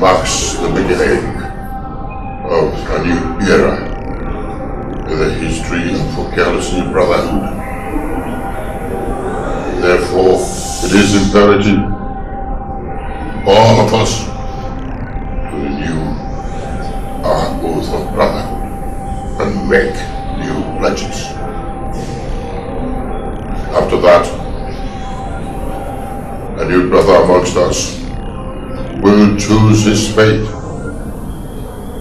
marks the beginning of a new era in the history of the Okealosi Brotherhood. Therefore, it is imperative all of us to renew our oath of brotherhood and make new pledges. After that, a new brother amongst us will choose his fate.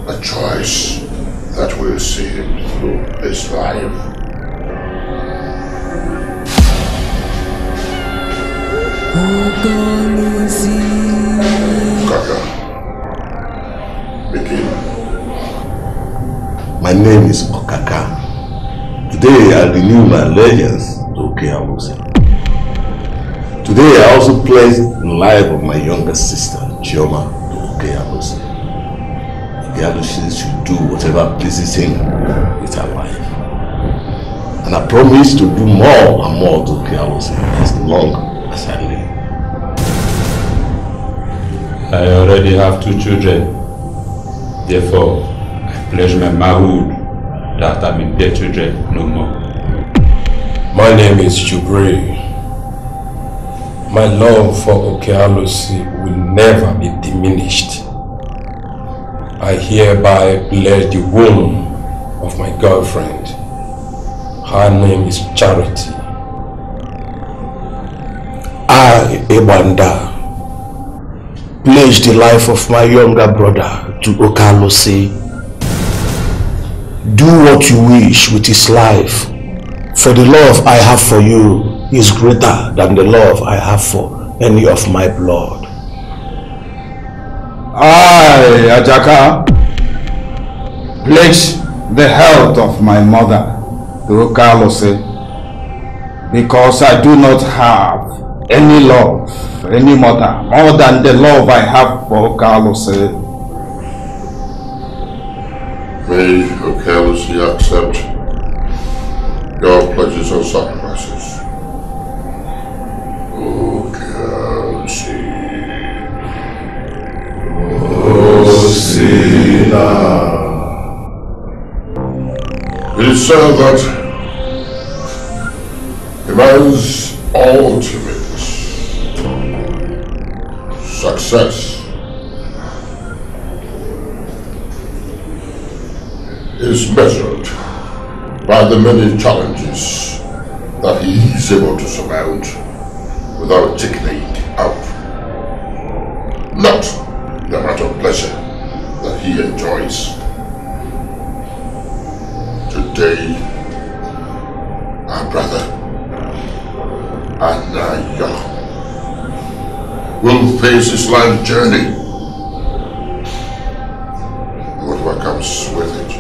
A choice that will see him through his life. Kaka, begin. My name is Okaka. Today I renew my allegiance to Okeawose. Today I also pledge the life of my younger sister, Chioma, to Okeawose. Okeawose should do whatever pleases him with her life. And I promise to do more and more to Okeawose as long as I live. I already have two children. Therefore, I pledge my manhood that I may bear children no more. My name is Jubre. My love for Okealosi will never be diminished. I hereby pledge the womb of my girlfriend. Her name is Charity. I, Ebanda, pledge the life of my younger brother to Okalose. Do what you wish with his life, for the love I have for you is greater than the love I have for any of my blood. I, Ajaka, pledge the health of my mother to Okalose because I do not have any love any mother more than the love I have for Okalose. May Okealosi accept your pledges and It is said that man's ultimate success is measured by the many challenges that he is able to surmount without taking it out. Not the amount of pleasure he enjoys. Today, our brother, Anaya, will face his life journey. Whatever comes with it,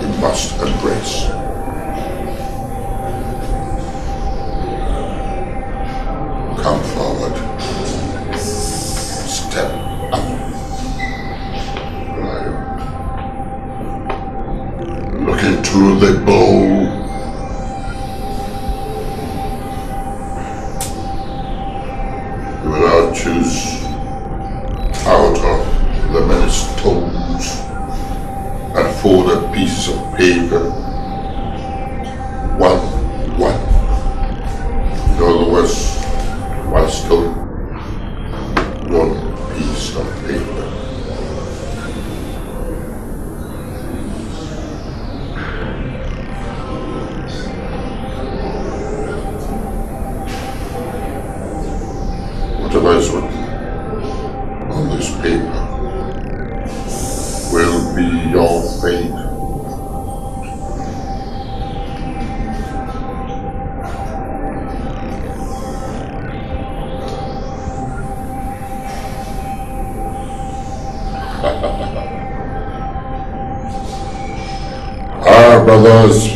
he must embrace.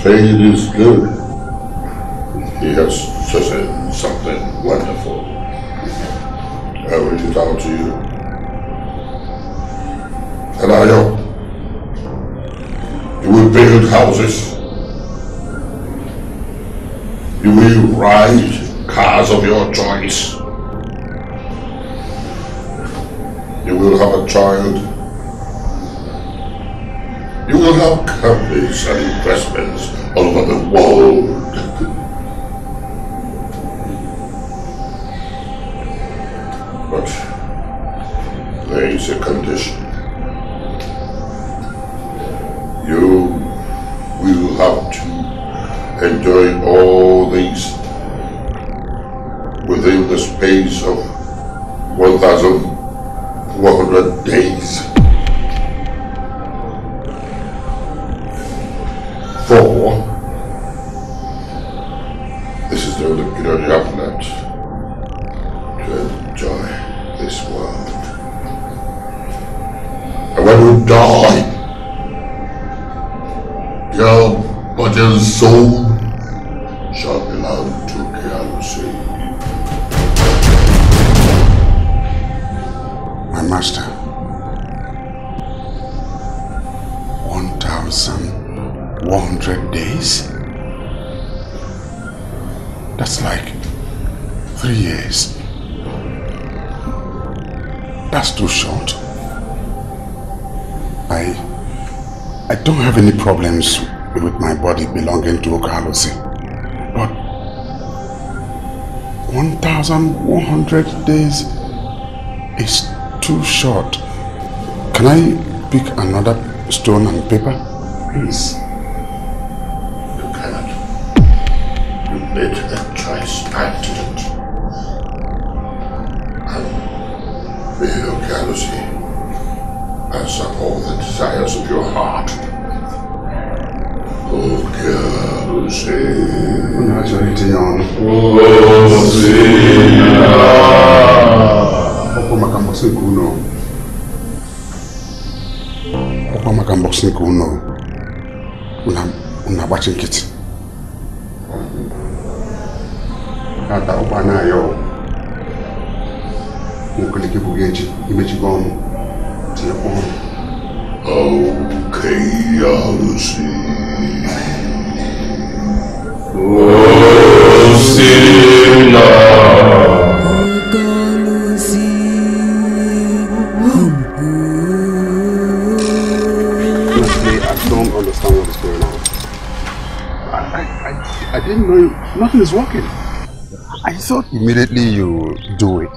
Brother's 1,100 days is too short. Can I pick another stone and paper? Please. You cannot. You made a choice. I didn't. And may your Kialusi answer all the desires of your heart. Oh. Unu achọrọ itinye ọnụ. Ọkwa maka mbọsị nke unu. Ọkwa maka mbọsị nke unu. Unu agbachi nkịtị. Tata ụkwa na-ayọ. Nwokelike bụ gị echi imechigo ọnụ. Tinyekwa ọnụ. Oh, Kialusi. Didn't know nothing is working. I thought immediately you do it,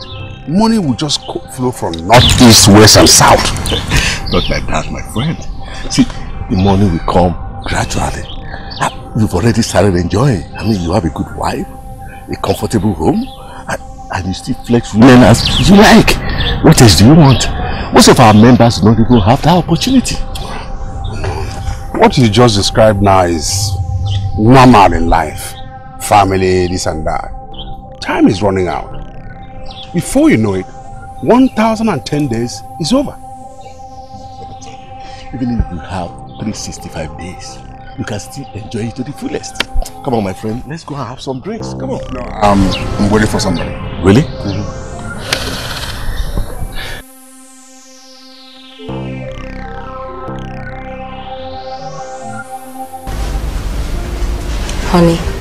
money will just flow from north, east, west, and south. Not like that, my friend. See, the money will come gradually. Ah, You've already started enjoying. I mean, you have a good wife, a comfortable home, and, and you still flex women as you like. What else do you want? Most of our members don't even have that opportunity. What you just described now is normal in life. Family, this and that. Time is running out. Before you know it, 1010 days is over. Even if you have 365 days, you can still enjoy it to the fullest. Come on, my friend, let's go and have some drinks. Come on. Um, I'm waiting for somebody. Really? Honey,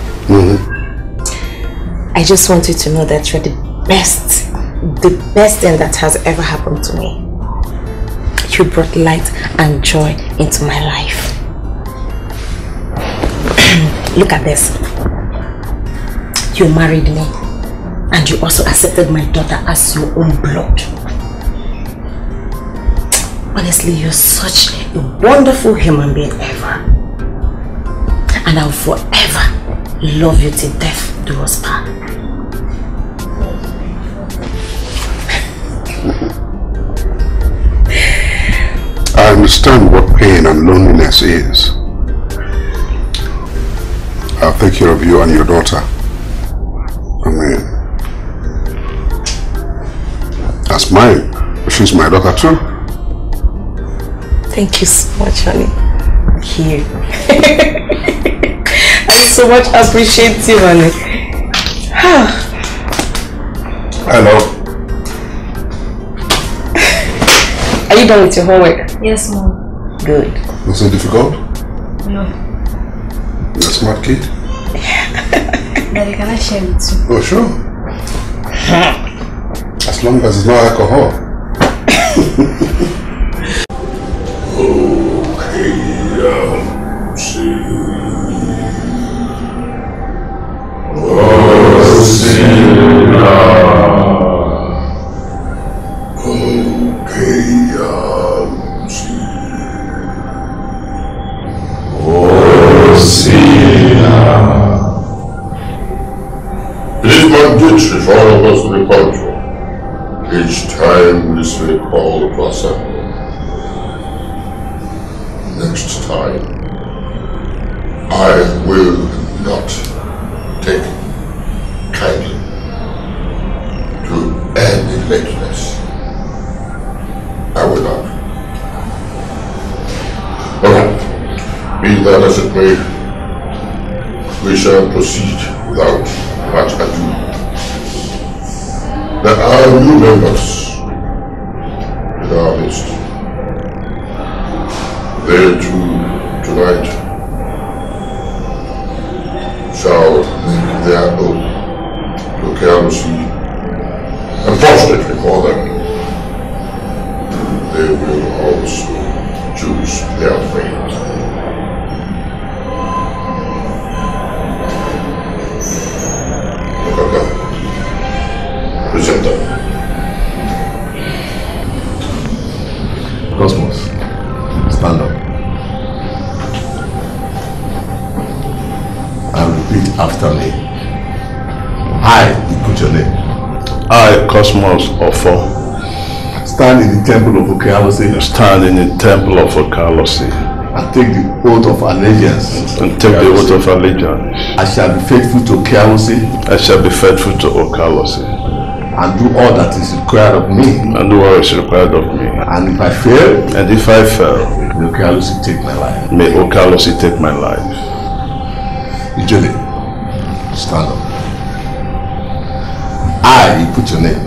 I just want you to know that you're the best, the best thing that has ever happened to me. You brought light and joy into my life. Look at this. You married me and you also accepted my daughter as your own blood. Honestly, you're such a wonderful human being ever. And I'll forever love you till death do. I understand what pain and loneliness is. I'll take care of you and your daughter. I mean, that's mine. She's my daughter too. Thank you so much, honey. Here. I so much appreciate you, honey. Hello. Are you done with your homework? Yes, mom. Good. Was it difficult? No. You're a smart kid. Daddy, can I share with you? Oh, sure. As long as it's not alcohol. I will not take kindly any lateness. I will not. Alright, be that as it may, we shall proceed without much ado. There are new members in our midst. They too, tonight, I, Cosmos Ofo, Stand in the temple of Okealose stand in the temple of Okalosi and take the oath of allegiance. and take the oath of allegiance. I shall be faithful to Okealose I shall be faithful to Okalosi and do all that is required of me. and do what is required of me. And if I fail, And if I fail, may Okealose take my life. may Okalosi take my life. Ijole, stand up. I, you put your name.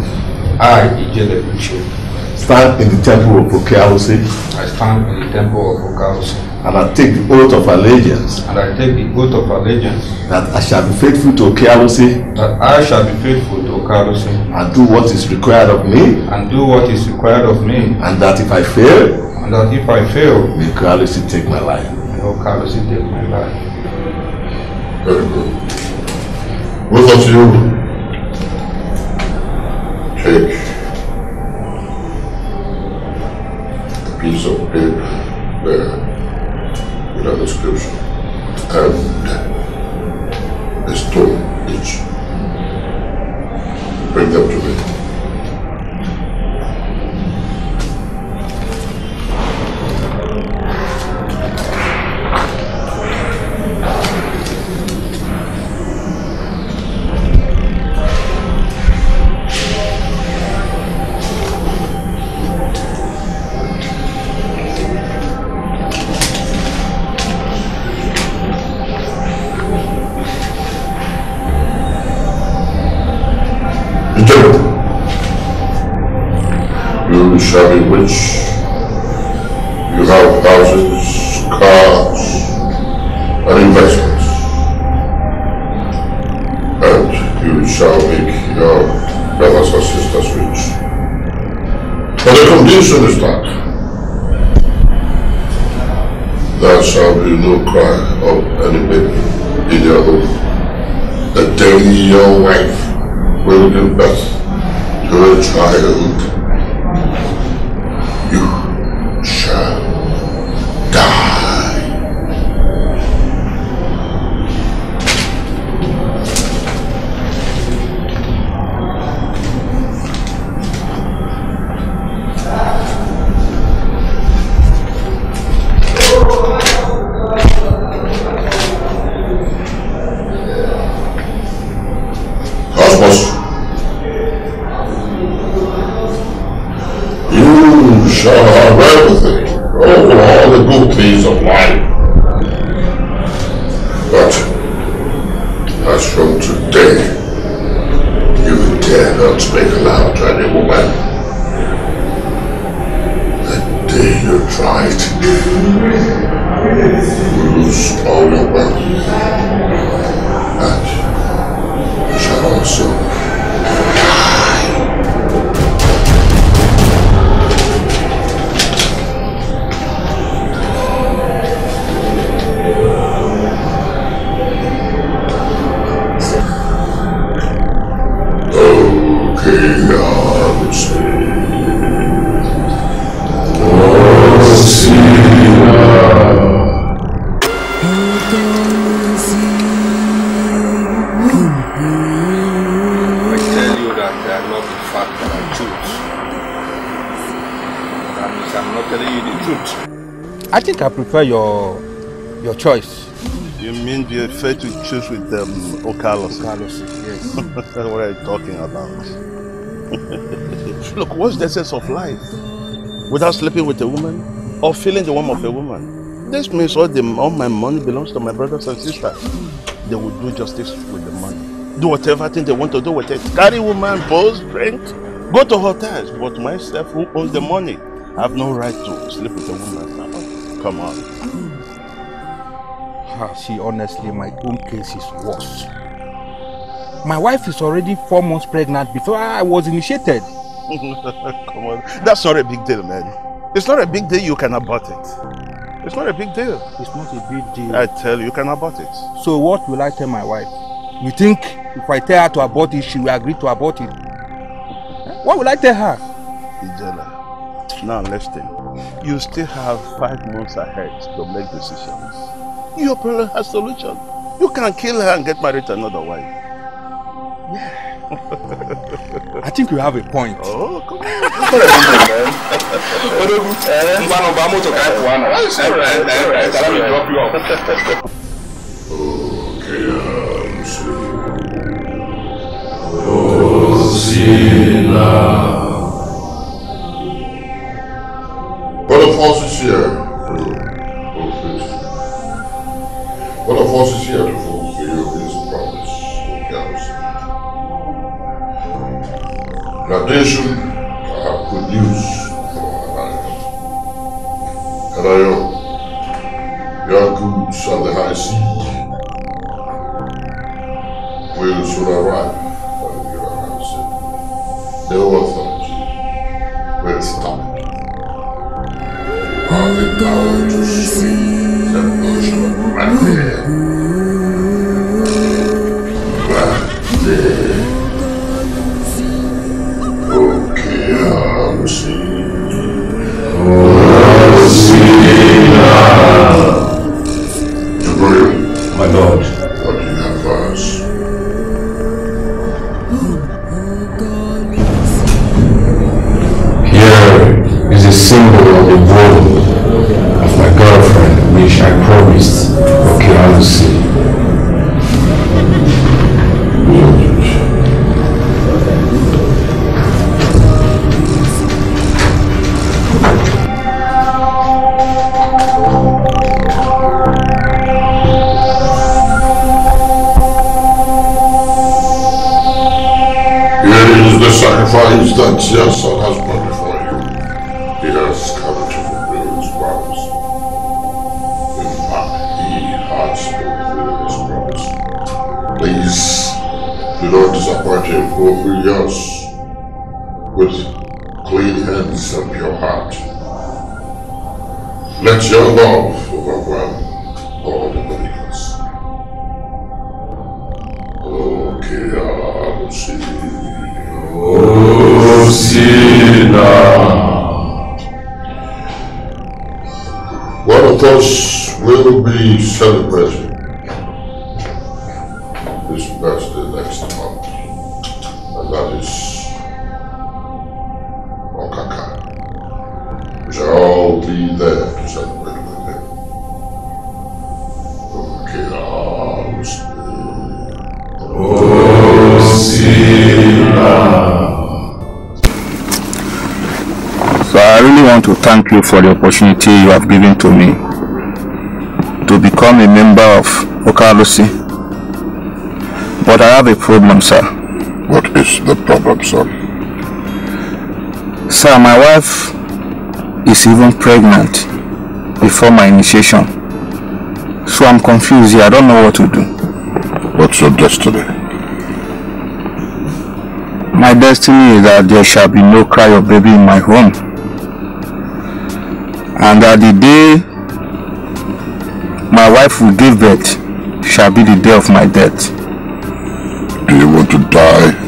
Stand in the temple of Okealose I stand in the temple of Okaos, and I take the oath of allegiance. And I take the oath of allegiance. That I shall be faithful to Okealose that I shall be faithful to Okaos and do what is required of me. And do what is required of me, and that if I fail, and that if I fail, may Okealose take my life. may Okaos take my life. Very good. Both of you, prefer your your choice. You mean you prefer to choose with um, Okalos? Okalos, yes. That's what are you talking about? Look, what's the essence of life? Without sleeping with a woman or feeling the warmth of a woman? This means all, the, all my money belongs to my brothers and sisters. They will do justice with the money. Do whatever thing they want to do with it. Carry woman, pose, drink, go to hotels. But myself, who owns the money, I have no right to sleep with a woman. Come on. Ah, see, honestly, my own case is worse. My wife is already four months pregnant before I was initiated. Come on. That's not a big deal, man. It's not a big deal you can abort it. It's not a big deal. It's not a big deal. I tell you, you can abort it. So what will I tell my wife? You think if I tell her to abort it, she will agree to abort it? What will I tell her? Ijela, now listen. You still have five months ahead to make decisions. Your problem has solution. You can kill her and get married to another wife. Yeah. I think you have a point. Oh, come on. Odogu, ngwanu ba moto ka ịpụ for the opportunity you have given to me to become a member of Okalusi. But I have a problem, sir. What is the problem, sir? Sir, my wife is even pregnant before my initiation. So I'm confused here. I don't know what to do. What's your destiny? My destiny is that there shall be no cry of baby in my home. And that the day my wife will give birth shall be the day of my death. Do you want to die?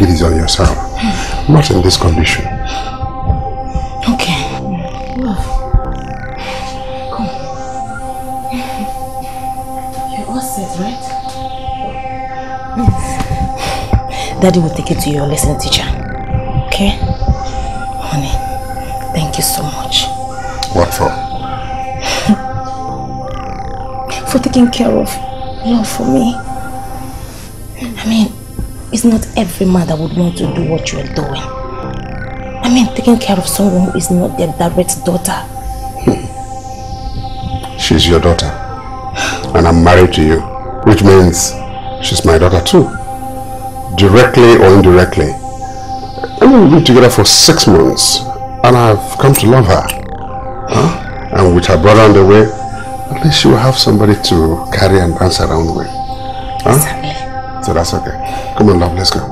Take it easy on yourself. Not in this condition. Okay. Love. Come. You're all set, right? Daddy will take it to your lesson teacher. Okay? Honey, thank you so much What for? for taking care of love for me. It's not every mother would want to do what you're doing. I mean, taking care of someone who is not their direct daughter. Hmm. She's your daughter. And I'm married to you. Which means she's my daughter too. Directly or indirectly. I mean, we've been together for six months. And I've come to love her. Huh? And with her brother on the way, at least she will have somebody to carry and dance around with. Huh? Exactly. So that's okay. Come on, love, let's go.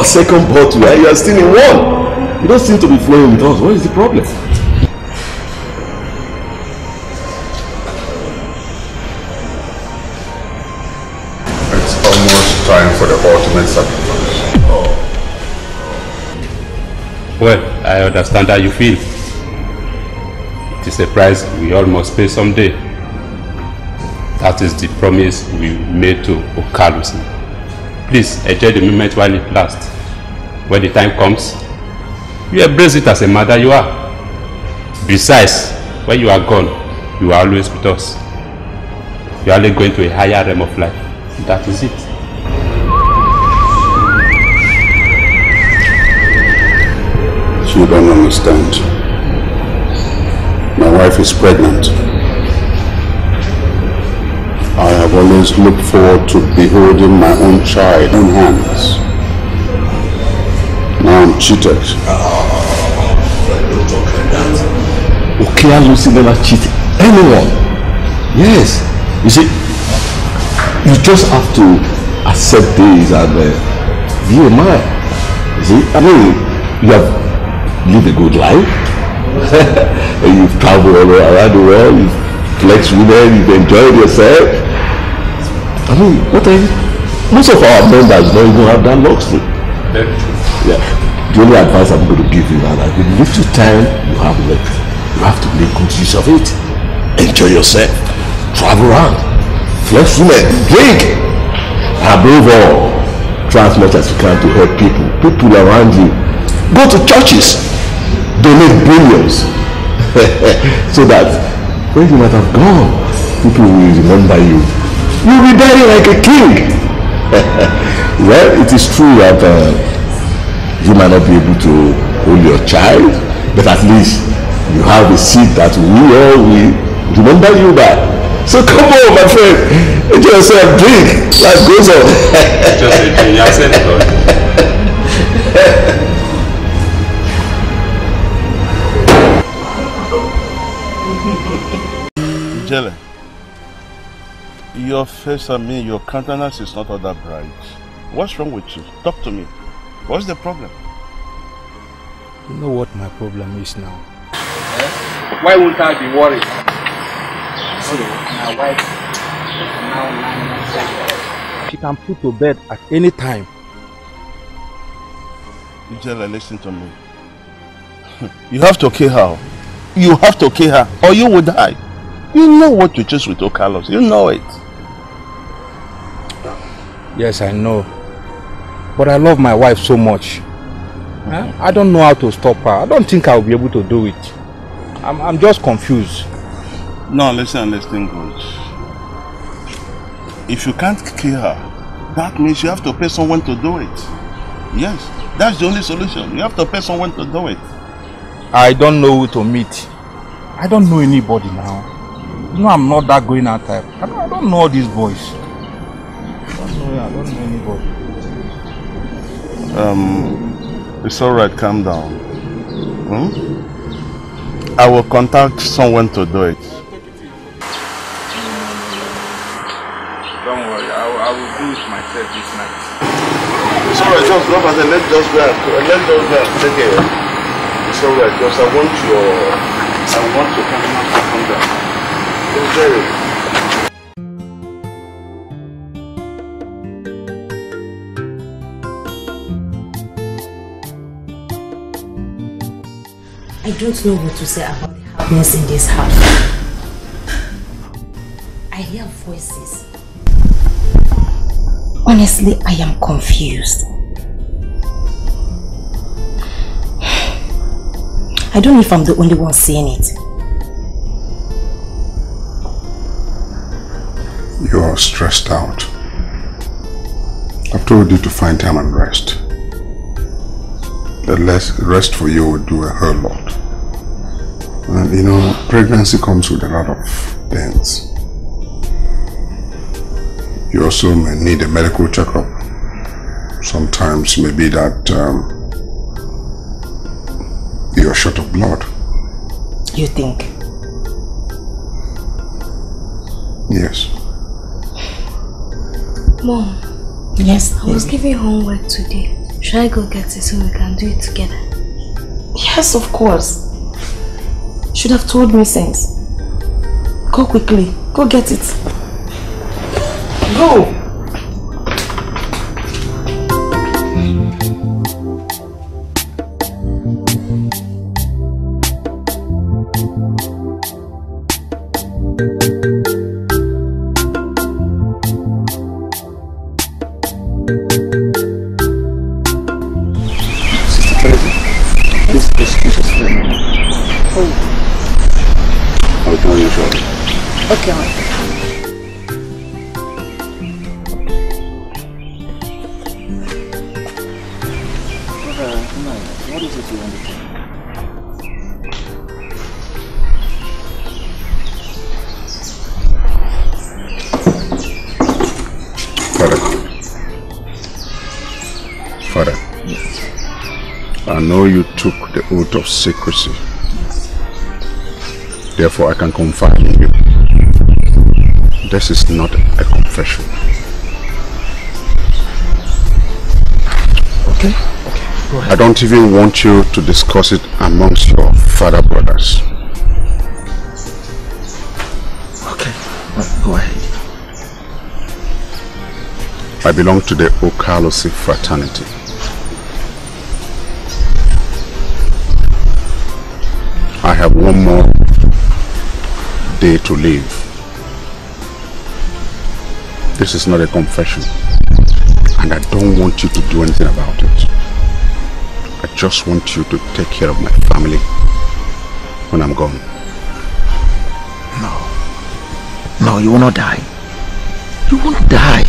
Our second bottle and you are still in one. You don't seem to be flowing with us. What is the problem? It's almost time for the ultimate sacrifice. Well, I understand how you feel. It is a price we all must pay someday. That is the promise we made to Okalusi. Please enjoy the moment while it lasts. When the time comes, you embrace it as a mother you are. Besides, when you are gone, you are always with us. You are only going to a higher realm of life. That is it. You don't understand. My wife is pregnant. I have always looked forward to beholding my own child in hands. Now I'm cheated. Okay, Lucy never cheat anyone. Yes. You see, you just have to accept this and uh, be a man. You see, I mean, you have lived a good life. you've traveled all around the world, you've flexed women, you've enjoyed yourself. I mean, what are you? Most of our members don't even have that luxury. Yeah. The only advice I'm going to give you now that the little time you have left, you have to make good use of it. Enjoy yourself. Travel around. Flex women. Drink. Above all, try as much as you can to help people. People around you. Go to churches. Donate billions. so that when you might have gone, people will remember you. You'll be dying like a king. well, it is true that uh, you might not be able to hold your child, but at least you have a seed that we all will remember you by. So come on, my friend, enjoy yourself, drink, life goes on. Just a drink, you accept God. Jelle, your face, I me, your countenance is not all that bright. What's wrong with you? Talk to me. What's the problem? You know what my problem is now? Why won't I be worried? See, my wife is now nine months old. She can put to bed at any time. Jelle, listen to me. You have to kill her. You have to kill her, or you will die. You know what you choose with Okalos. You know it. Yes, I know. But I love my wife so much. Huh? I don't know how to stop her. I don't think I'll be able to do it. I'm, I'm just confused. No, listen and listen good. If you can't kill her, that means you have to pay someone to do it. Yes, that's the only solution. You have to pay someone to do it. I don't know who to meet. I don't know anybody now. You know, I'm not that going out type. I don't, I don't know all these boys. I don't know, I don't know anybody. Um, it's all right. Calm down. Hmm? I will contact someone to do it. Don't worry, I, will- I will do it myself this night. It's all right. Just drop and then let's just go and let's just go and take it. It's all right. Because I want your, I want your countenance to come down. It's very. I don't know what to say about the happiness in this house. I hear voices. Honestly, I am confused. I don't know if I'm the only one seeing it. You are stressed out. I've told you to find time and rest. The less rest for you will do a whole lot. And you know, pregnancy comes with a lot of things. You also may need a medical checkup. Sometimes maybe that um, you're short of blood. You think? Yes. Mom, Yes, I was giving homework today. Should I go get it so we can do it together? Yes, of course. Should have told me since. Go quickly. Go get it. Go. Secrecy. Therefore, I can confide in you. This is not a confession. Okay. Okay. Go ahead. I don't even want you to discuss it amongst your father brothers. Okay. Well, go ahead. I belong to the Okalosi fraternity. Have one more day to live. This is not a confession, and I don't want you to do anything about it. I just want you to take care of my family when I'm gone. No, No, you will not die. You not die.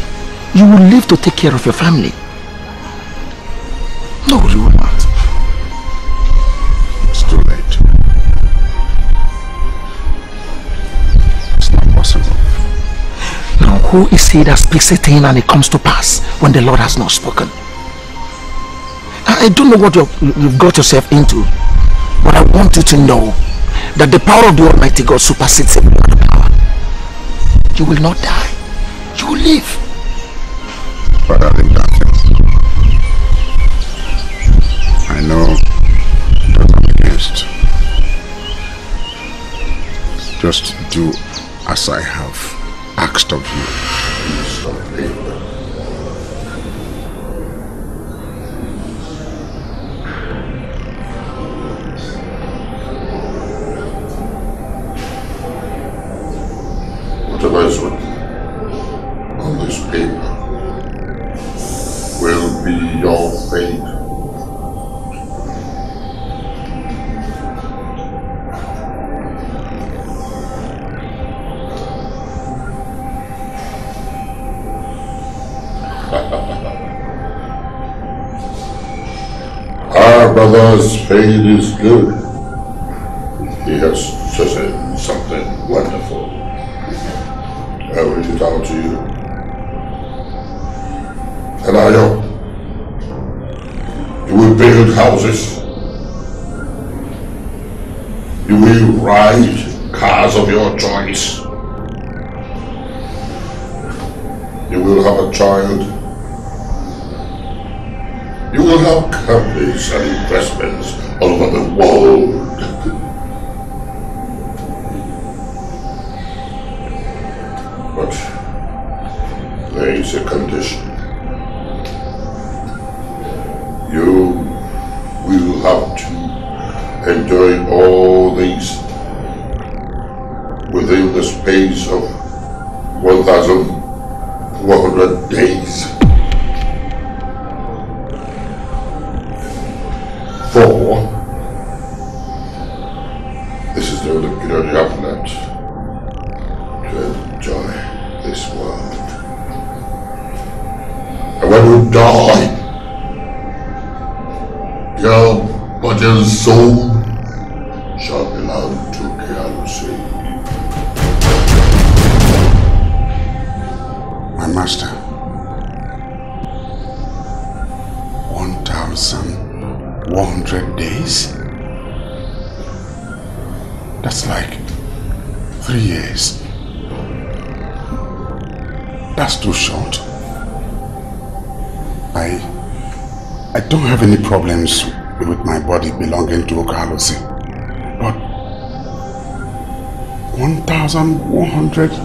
You will live to take care of your family. Who is he that speaks a thing and it comes to pass when the Lord has not spoken? I don't know what you've, got yourself into, but I want you to know that the power of the Almighty God supersedes every. You will not die. You will live. I know that I'm against. Just do as I have asked of you. I out to you. Anayo, you will build houses. You will ride cars of your choice. You will have a child. You will have companies and investments all over the world.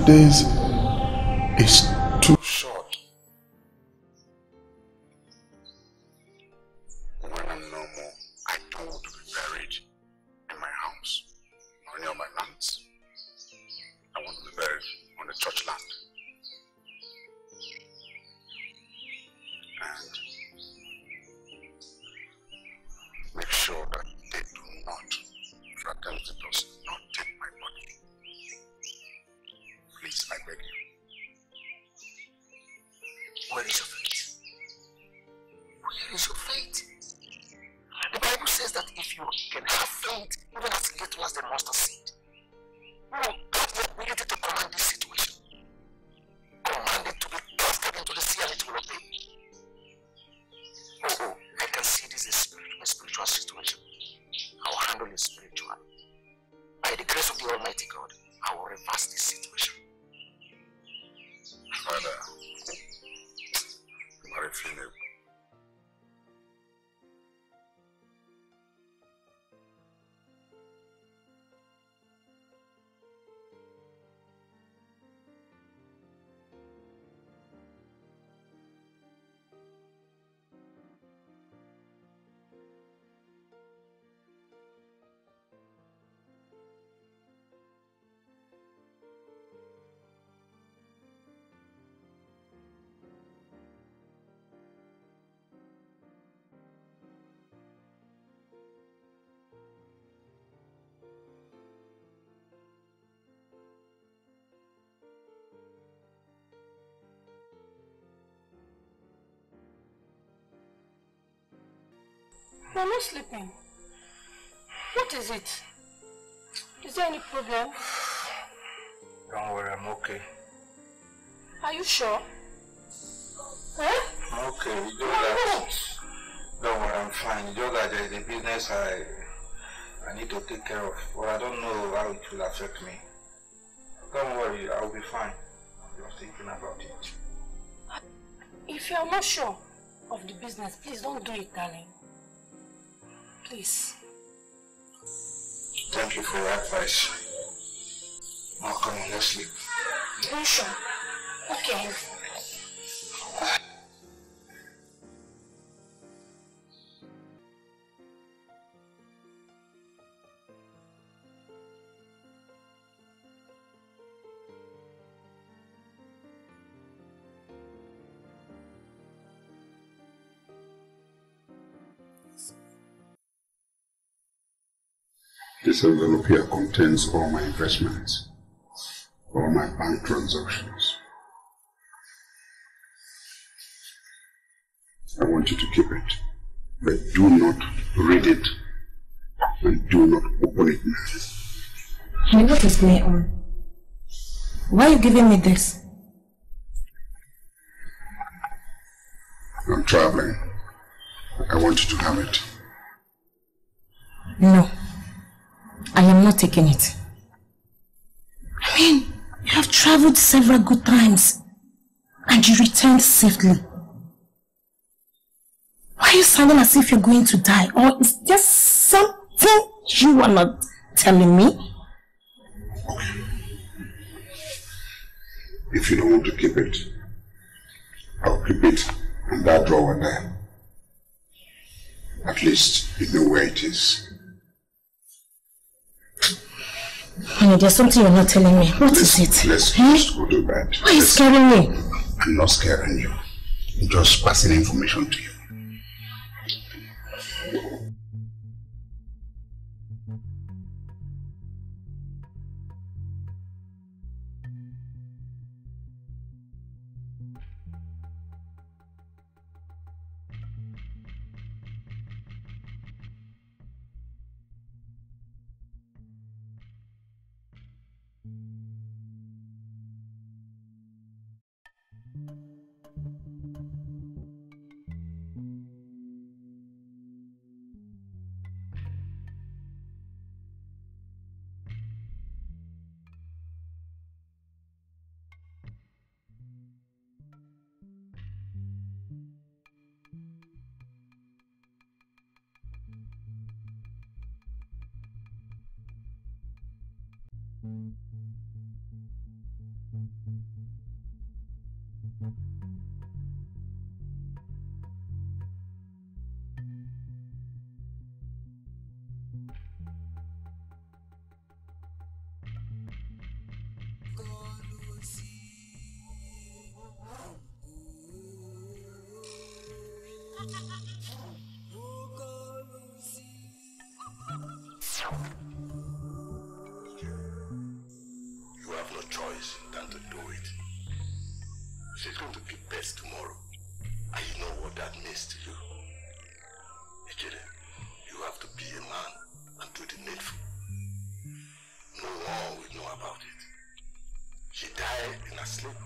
Days You're not sleeping. What is it? Is there any problem? Don't worry, I'm okay. Are you sure? Huh? I'm okay. It's just that, don't worry, I'm fine. You just that there is a business I I need to take care of. But I don't know how it will affect me. Don't worry, I'll be fine. I'm just thinking about it. If you're not sure of the business, please don't do it, darling. Please. Thank you for your advice. Now come on, let's sleep. Sure? Okay. This envelope here contains all my investments, all my bank transactions. I want you to keep it, but do not read it and do not open it now. Honey, what is going on? Why are you giving me this? I'm traveling. I want you to have it. No. I am not taking it. I mean, you have traveled several good times and you returned safely. Why are you sounding as if you're going to die? Or is there something you are not telling me? Okay. If you don't want to keep it, I'll keep it in that drawer there. At least you know where it is. Honey, there's something you're not telling me. What is it? Let's just go to bed. Why are you scaring me? I'm not scaring you. I'm just passing information to. You She's going to be best tomorrow. And you know what that means to you. Ijere, you have to be a man and do the needful. No one will know about it. She died in her sleep.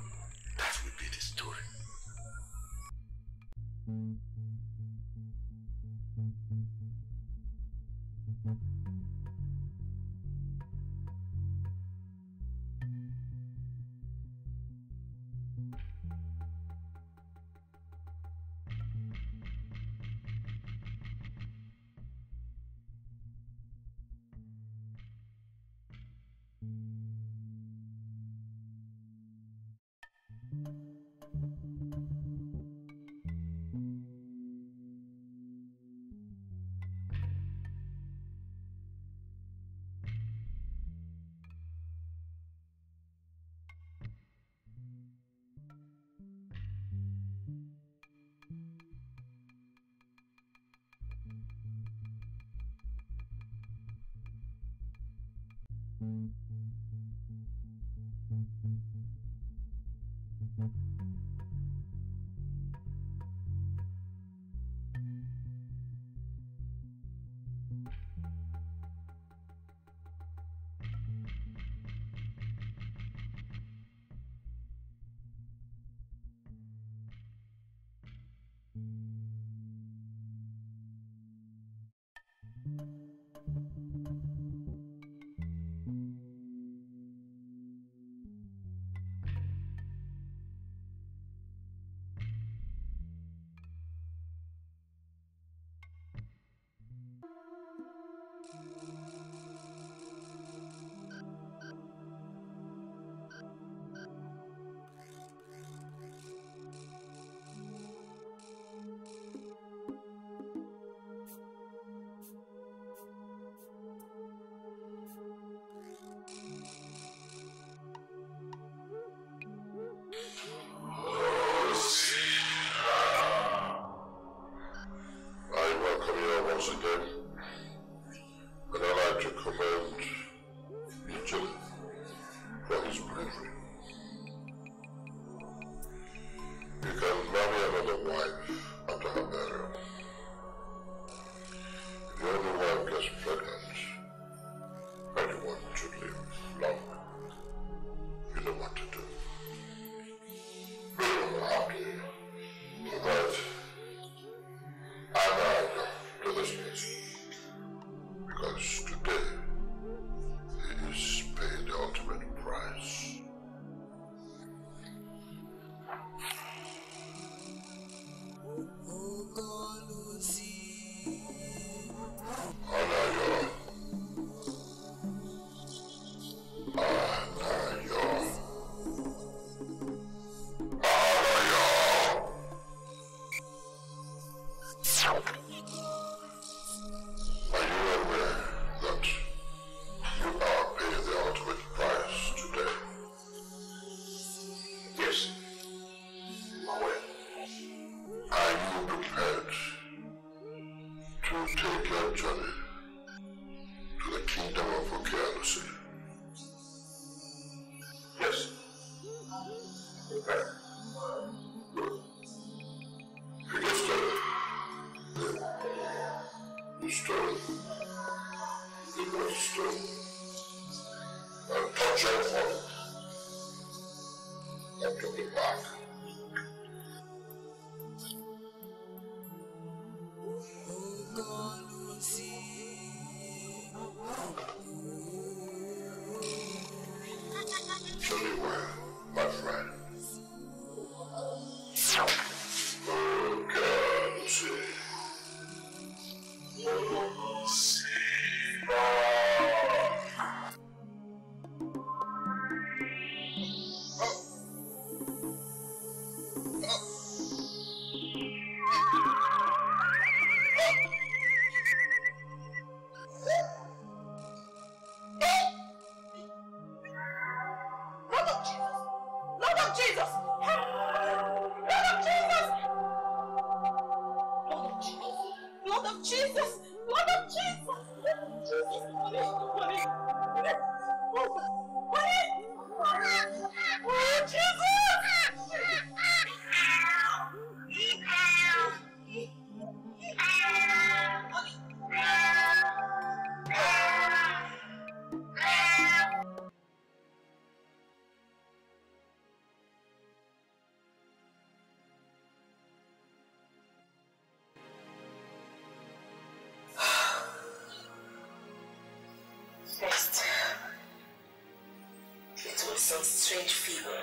gente, filho.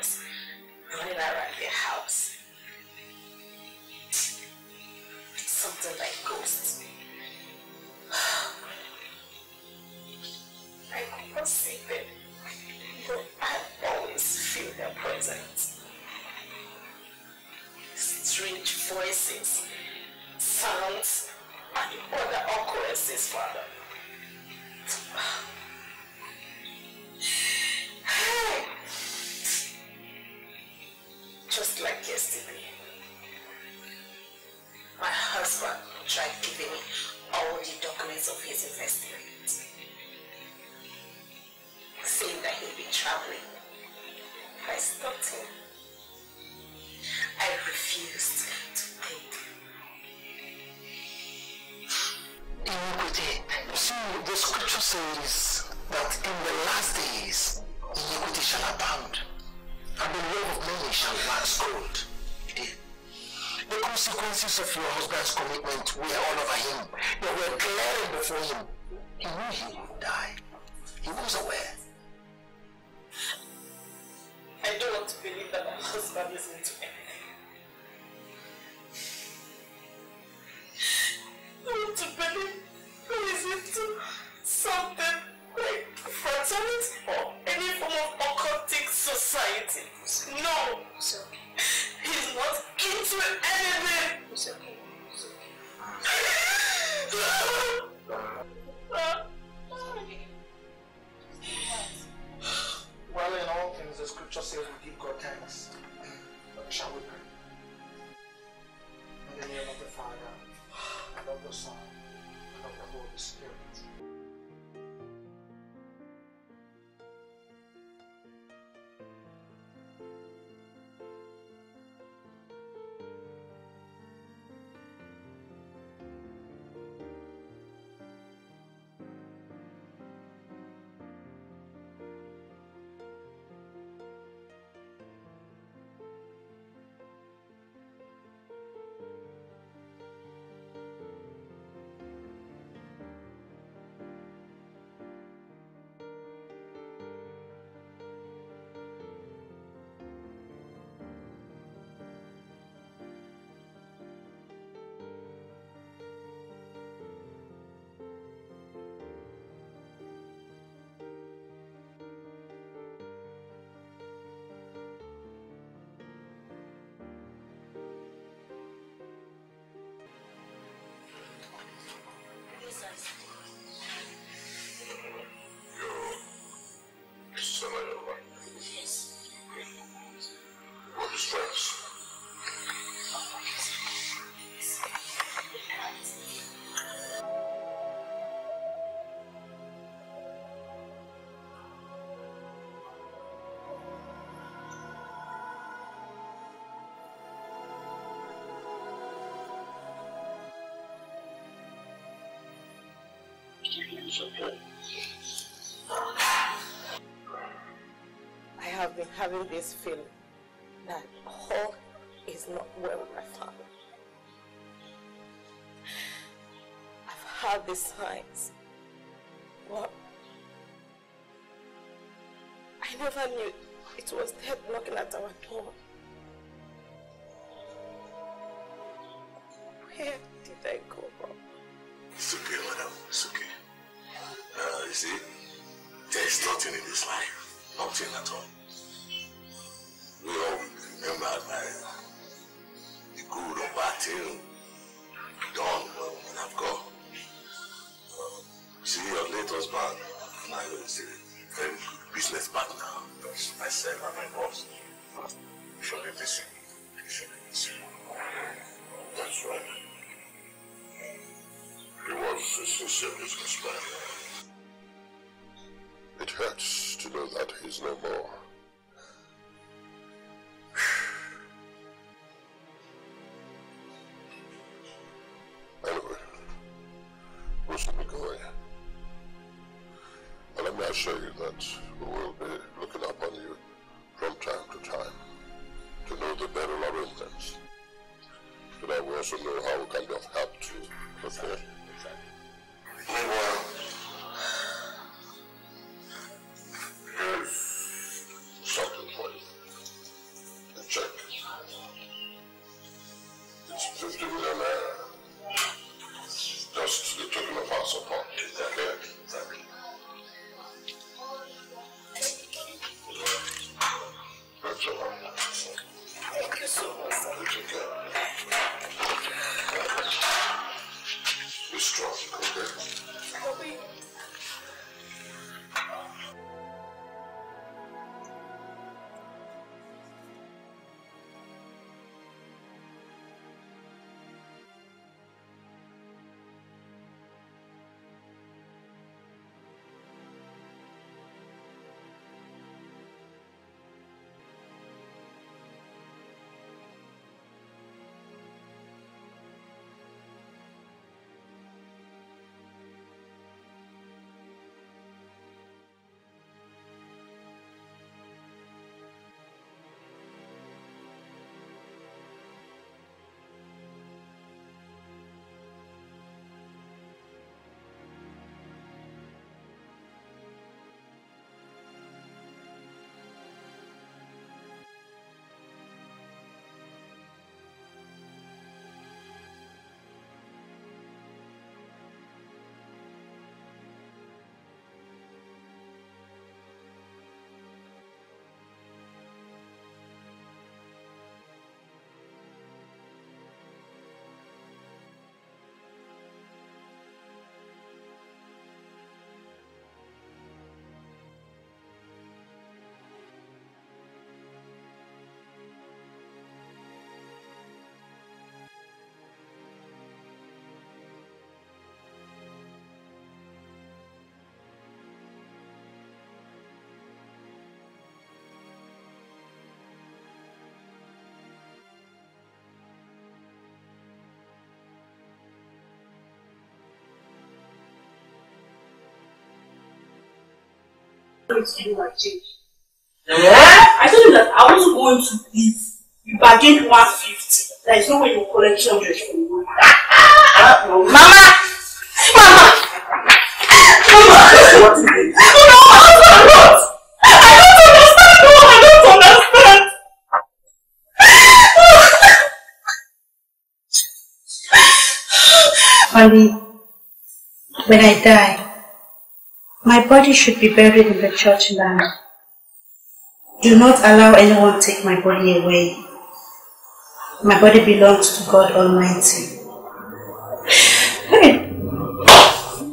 says that in the last days iniquity shall abound, and the love of many shall wax cold. The consequences of your husband's commitment were all over him. They were glaring before him. He knew him. anything. It's okay. I have been having this feeling that all is not well with my family. I've had these signs. Well, I never knew it was death knocking at our door. Just the token of our support. Change. I told him that I wasn't going to leave. You bargained 150. There is no way you will collect 200 from me. Mama! Mama! Mama! What is it? No! I don't understand! Only when I die, my body should be buried in the church land. Do not allow anyone to take my body away. My body belongs to God Almighty.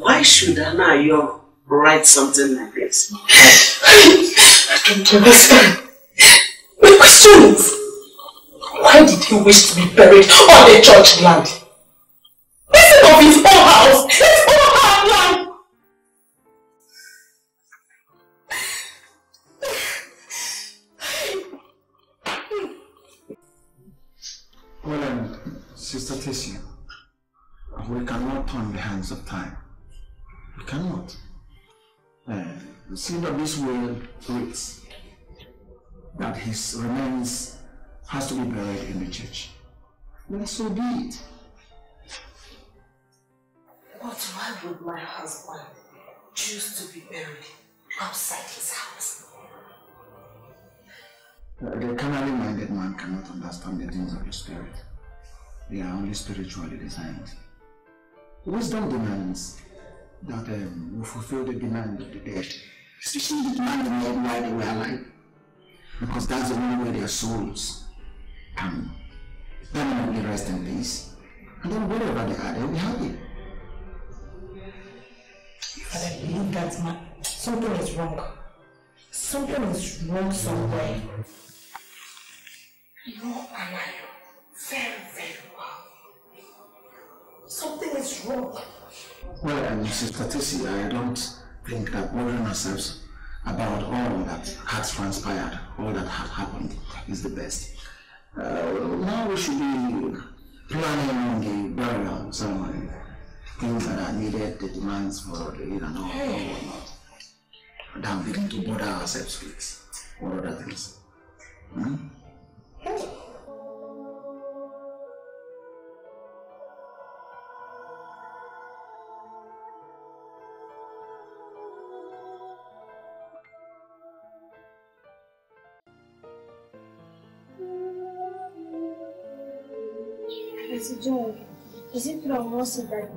Why should Anayo write something like this? I don't understand. My question is, why did he wish to be buried on the church land? Instead of his own house, his own house the seal of this will reads that his remains has to be buried in the church. Well, so be it. But why would my husband choose to be buried outside his house? Uh, the carnally minded man cannot understand the things of the spirit. They are only spiritually designed. Wisdom demands that um, we fulfill the demand of the dead, especially the demand made while they were alive. Because that's the only way their souls can permanently rest in peace. And then wherever they are, they'll be happy. If I believe that man, something is wrong. Something is wrong somewhere. You know Anayo very, very well. Something is wrong. Well, um, Sister Tessie, I don't think that worrying ourselves about all that has transpired, all that has happened, is the best. Uh, now we should be planning on the burial ceremony, things that are needed, the demands for the you know, all whatnot. Than begin to bother ourselves with all other things. Hmm? John, is it true I will see Daddy?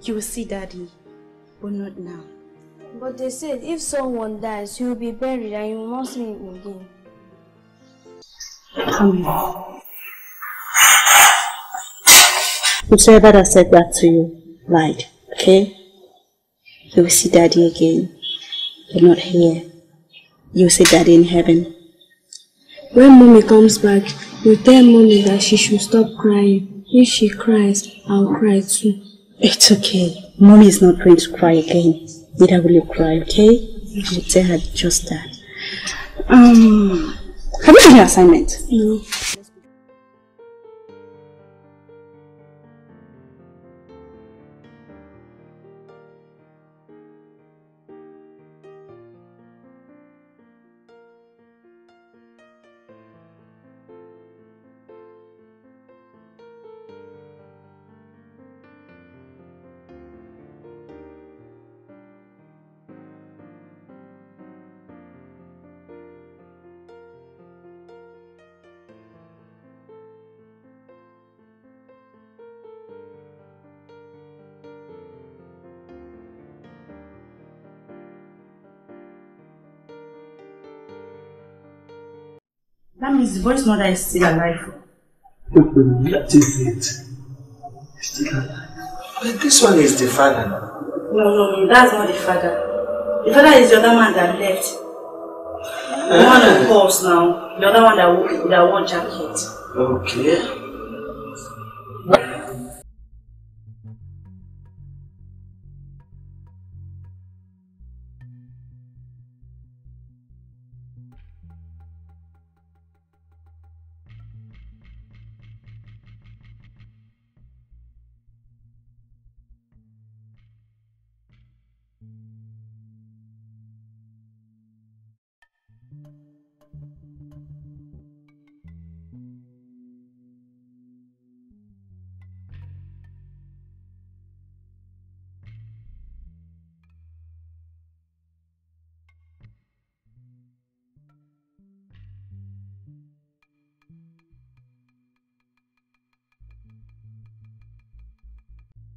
You will see Daddy, but not now. But they said if someone dies, he will be buried and you will not see him again. Come on. Whoever that said that to you lied, okay? You will see Daddy again, but not here. You will see Daddy in heaven. When mommy comes back, you tell mommy that she should stop crying. If she cries, I'll cry too. It's okay. Mommy is not going to cry again. Neither will you cry, okay? You tell her just that. Um, have you done your assignment? No. The boy's mother is still alive. That is it. Still alive. But this one is the father. No, no, no, that's not the father. The father is the other man that left. The one on calls now. The other one that that wore jacket. Okay.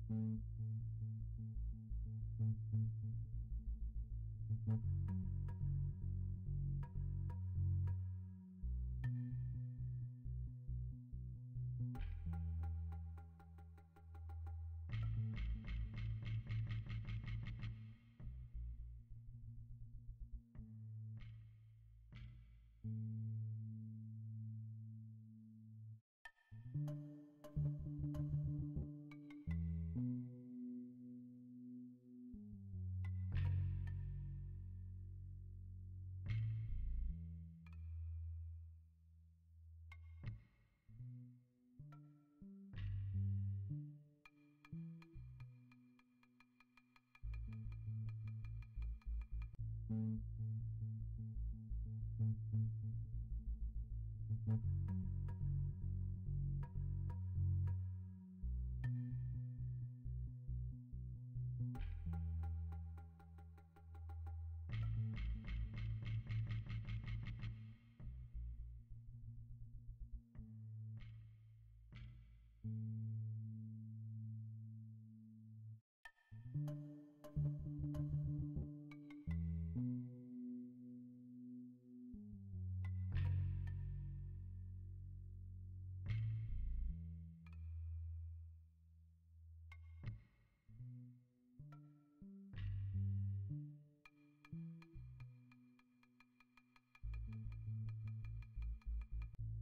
Thank you. Thank you.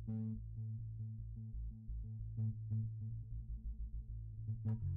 Thank you.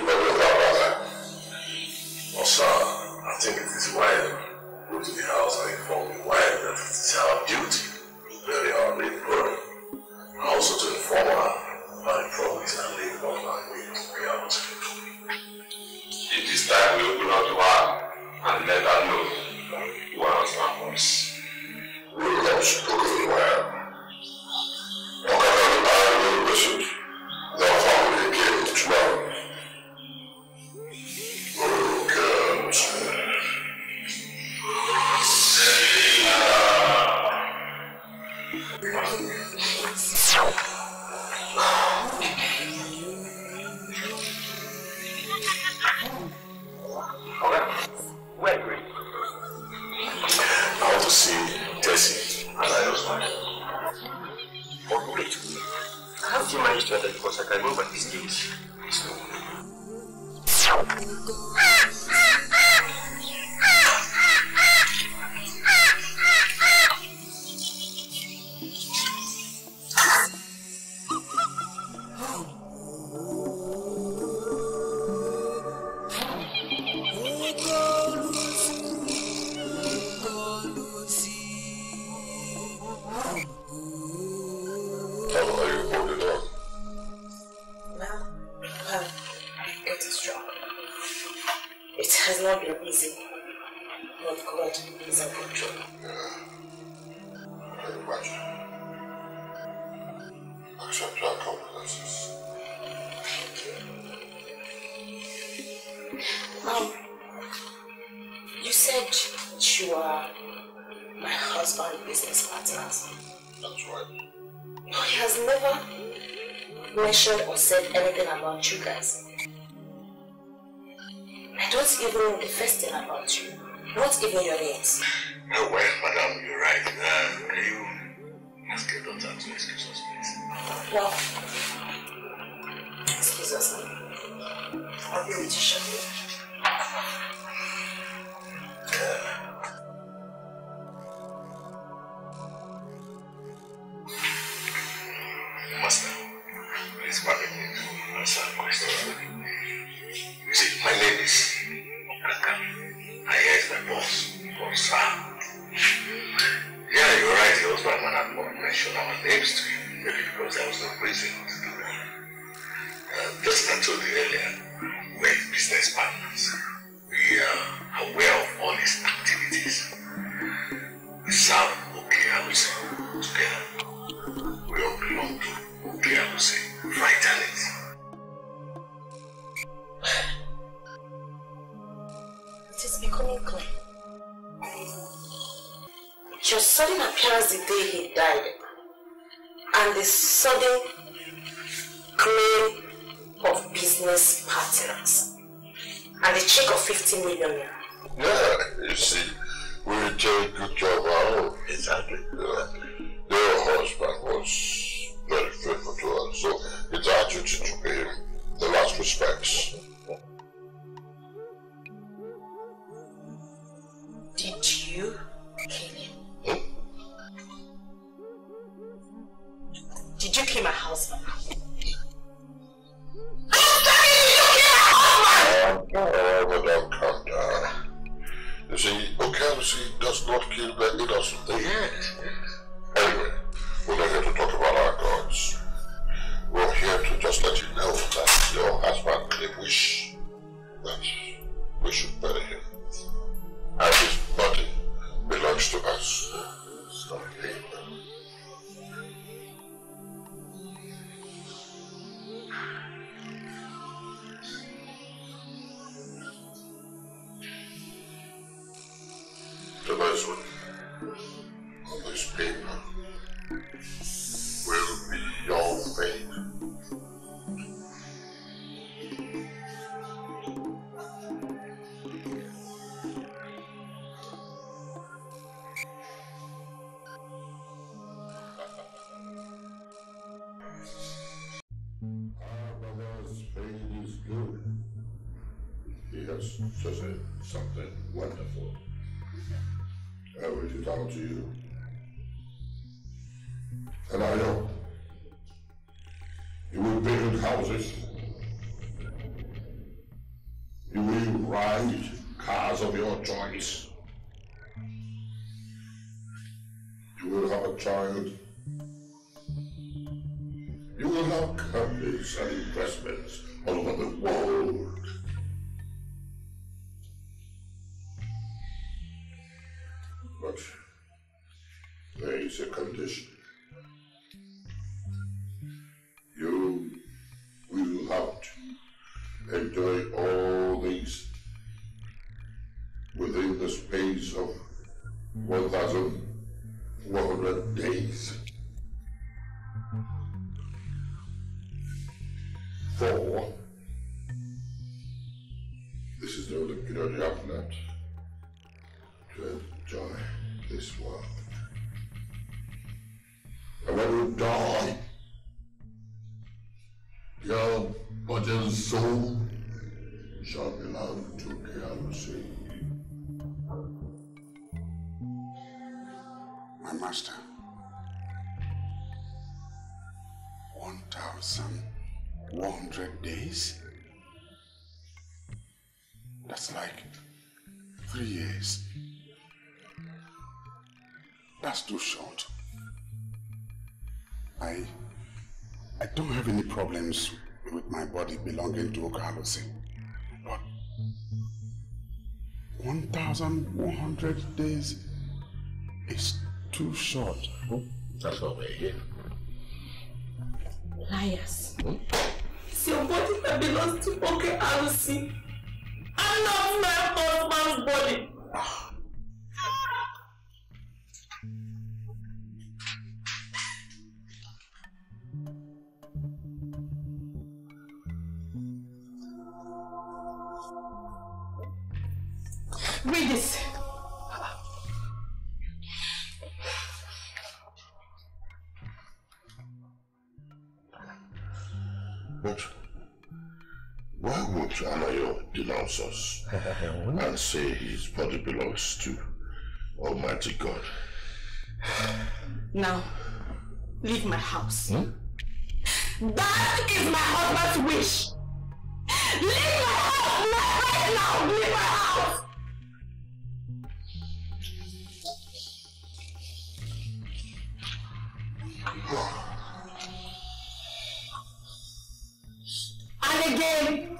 that we open up to her and let her know what my promise. We have spoken well. Okalusi does not kill the innocent. Yes. Anyway, we're not here to talk about our gods. We're here to just let you know that your husband may wish that we should bury Die, your body and soul shall belong to Okalusi. My master. 1,100 days? That's like three years. That's too short. Don't have any problems with my body belonging to Okalusi. But 1,100 days is too short. That's what we're here. Liars. Hmm? It's your body that belongs to Oke I love my husband's body. Say his body belongs to Almighty God? Now, leave my house. Hmm? That is my husband's wish. Leave my house right now. Leave my house. And again,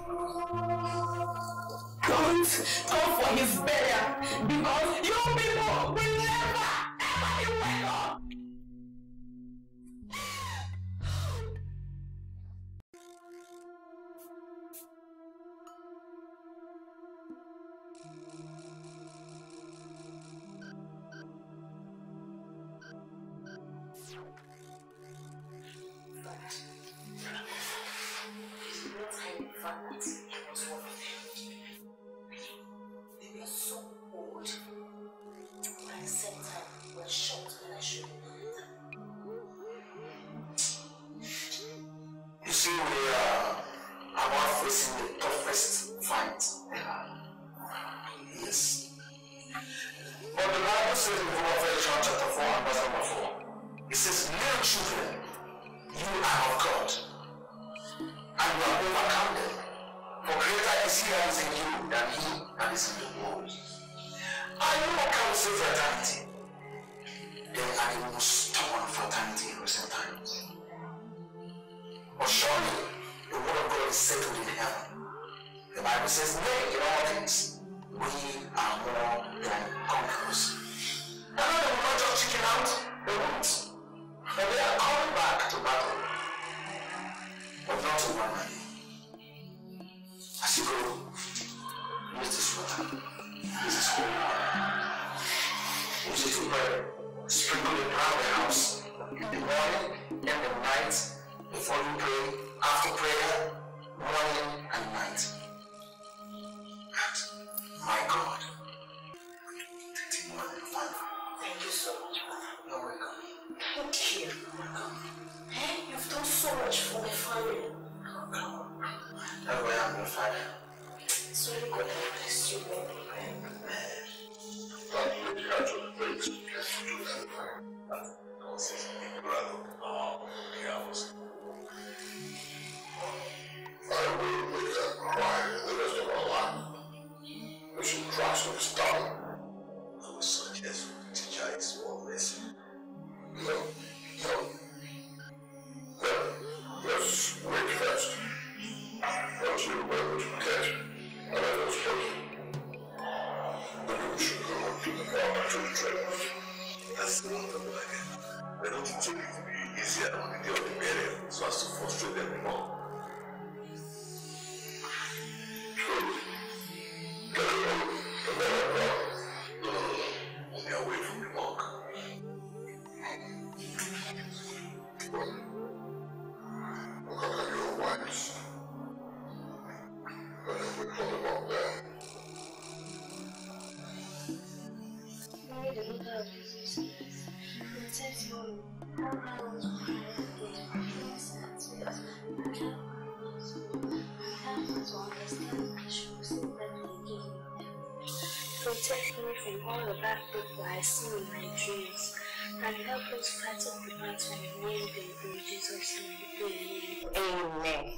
protect me from all the bad people I see in my dreams, and help us fight off the battle and win the in Jesus' name. Amen.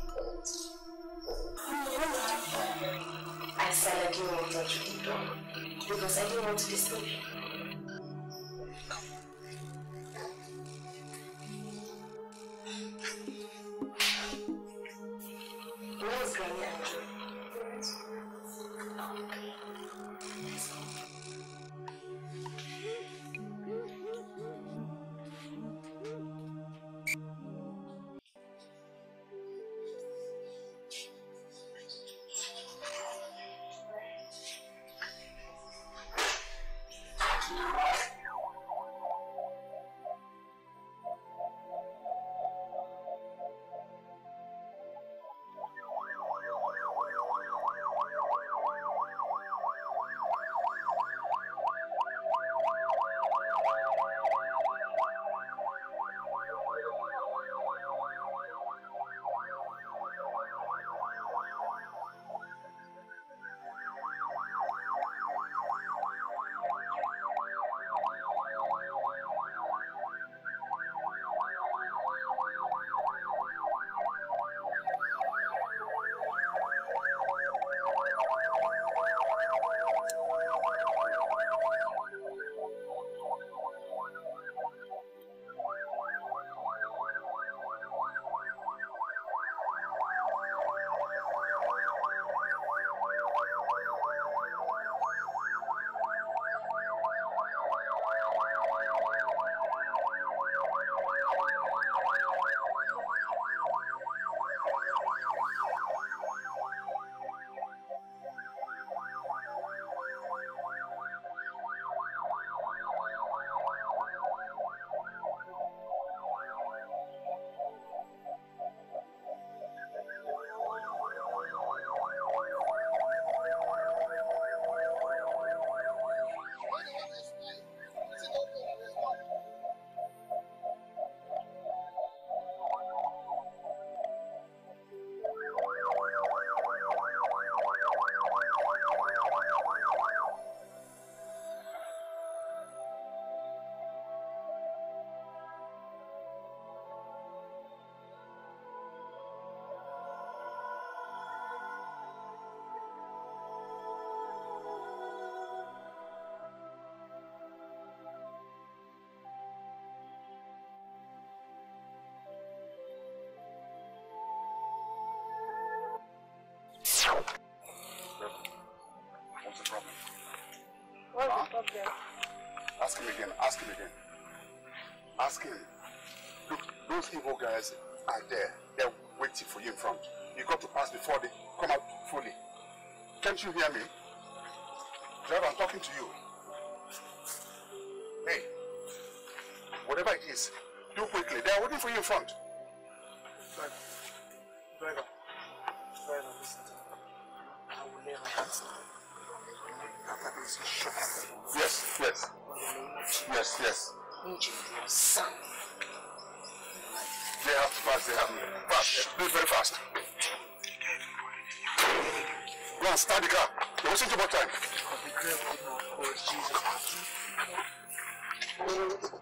I said I didn't want to touch people because I didn't want to disturb you. Problem? Ask him again. Ask him again. Ask him. Look, those evil guys are there. They're waiting for you in front. You got to pass before they come out fully. Can't you hear me? Driver, I'm talking to you. Hey, whatever it is, do quickly. They're waiting for you in front. Yes, yes. Yes, yes. They have to pass. They have to pass. Do very fast. Go start the car. You're wasting too much time.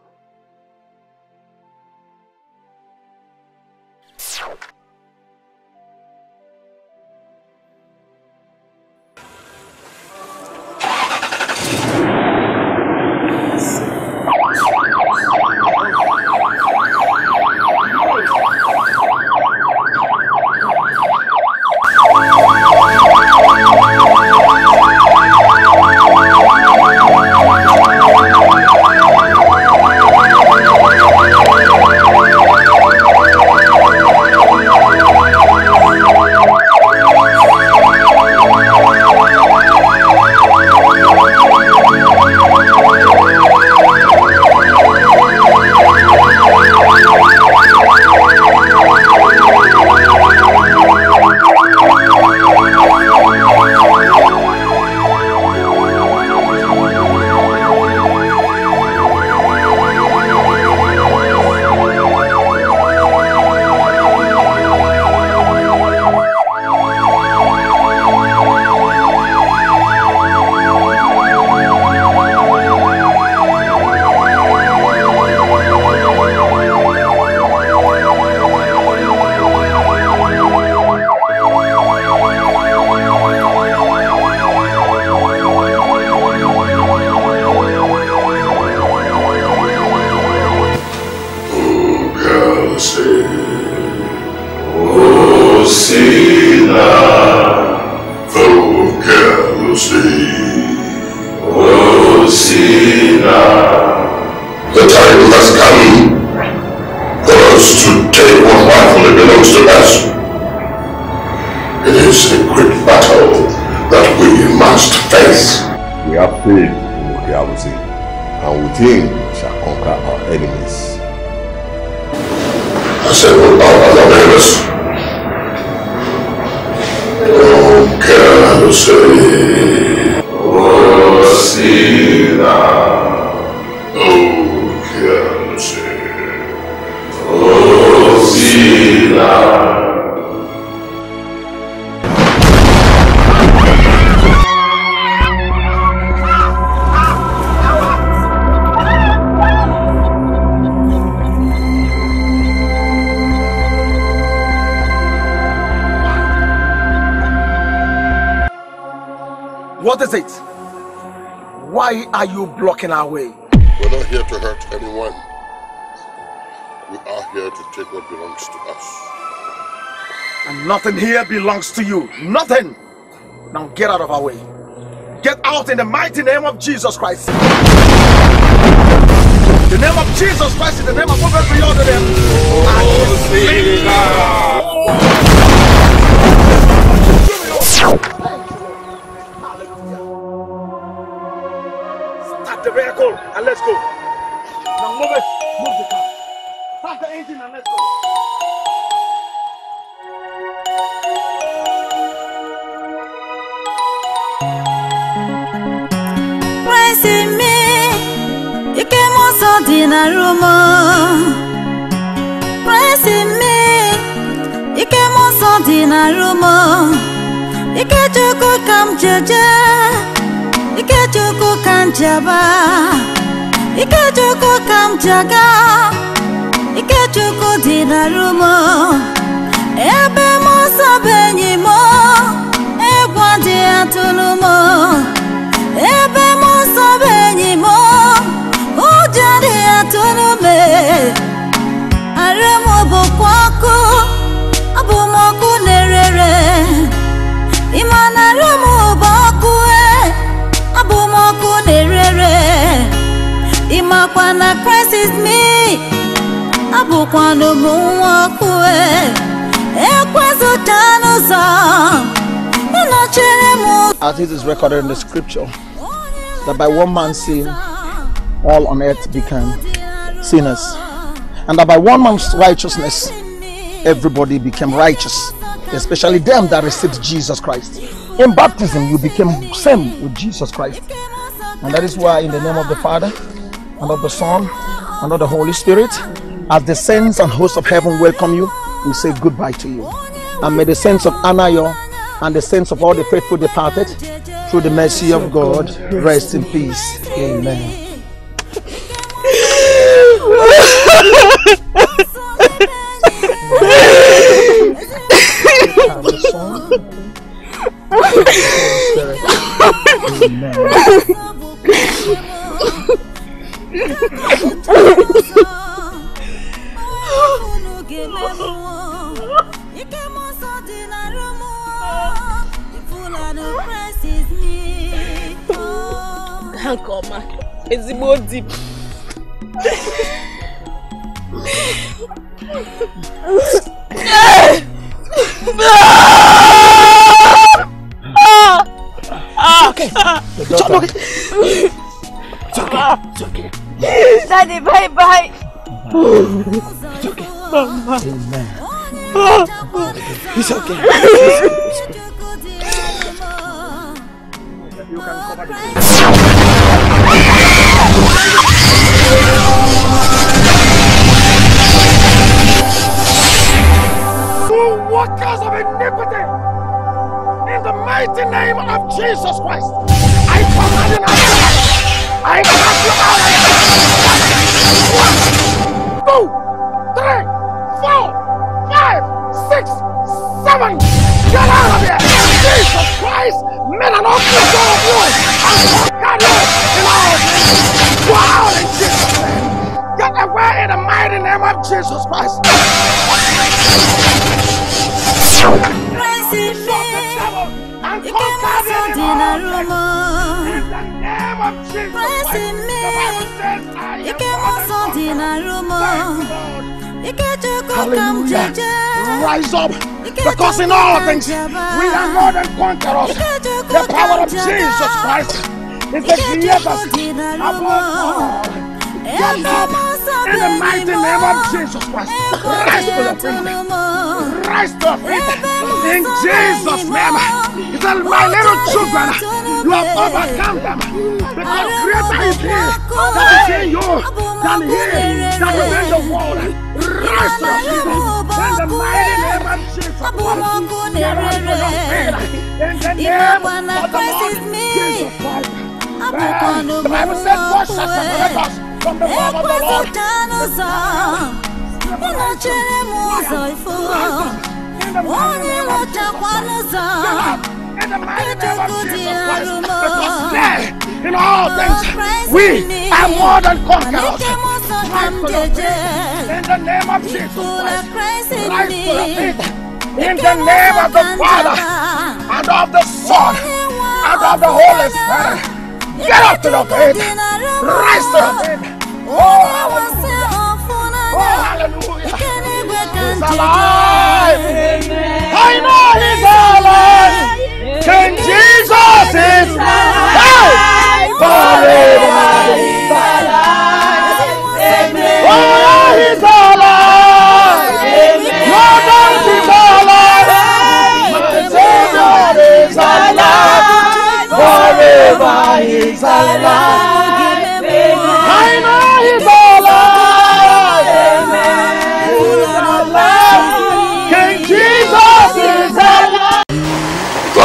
You blocking our way? We're not here to hurt anyone. We are here to take what belongs to us. And nothing here belongs to you. Nothing. Now get out of our way. Get out in the mighty name of Jesus Christ. The name of Jesus Christ is the name above every other name. Oh, Start and let's go. Now move it. Move the car. Start the engine and let's go. Praise me, ike m nsọ dị na Roma. Praise me, ike m nsọ dị na Roma. Ike Chukwu ka m jeje, ike ka m jaba, ike Chukwu ka m jaga, ike Chukwu dị na Roma. Ebe m nsọ bụ enyi m, egwu adịghị atụrụ m. ebe m nsọ bụ enyi m ụjọ adịghị atụrụ m arụ m n'ụzọ ịnọchere As it is recorded in the scripture, that by one man's sin, all on earth became sinners. And that by one man's righteousness, everybody became righteous, especially them that received Jesus Christ. In baptism, you became same with Jesus Christ. And that is why, in the name of the Father, and of the Son, and of the Holy Spirit, as the saints and hosts of heaven welcome you, we say goodbye to you. And may the saints of Anayo and the saints of all the faithful departed, through the mercy of God, rest in peace. Amen. ha nke ọma ezigbo di m okay. It's okay. It's okay. It's okay. Daddy, bye bye. It's okay. Mama. Amen. It's okay. You can workers of iniquity, in the mighty name of Jesus Christ, I command you now. I cast you out. Two, three, four, five, six, seven. Get out of here! Jesus Christ, men are not the door of you and conquer you in all things. Go out in Jesus' name. Get away in the mighty name of Jesus Christ. Hallelujah. Rise up, because in all things we are more than conquerors. The power of Jesus Christ is the greatest above all. Get up in the mighty name of Jesus Christ. Rise to your feet. Rise to your feet. In Jesus' name. He said, My little children, you have overcome them. Because greater is He that is in you than He that is in the world. Rise feet. In the mighty name of Jesus. Rise to your feet. In the name of the Lord Jesus Christ. The Bible says, us and correct us from the wrath of the Lord. Ịnọchere m ụzọ ifo onye nọchakwa n'ụzọ Echukwu dị arụmọ In all things, we are more than conquerors. In the name of Jesus Christ, rise to your feet. In the name of the Father, and of the Son, and of the Holy Spirit. Get up to your feet. Rise to your feet. Oh, oh, hallelujah. Oh, hallelujah. He's alive. I know he's alive. King Jesus is alive. Forever oh, he's alive. Oh, he's alive. Your God is alive. My Savior is alive. Forever he's alive.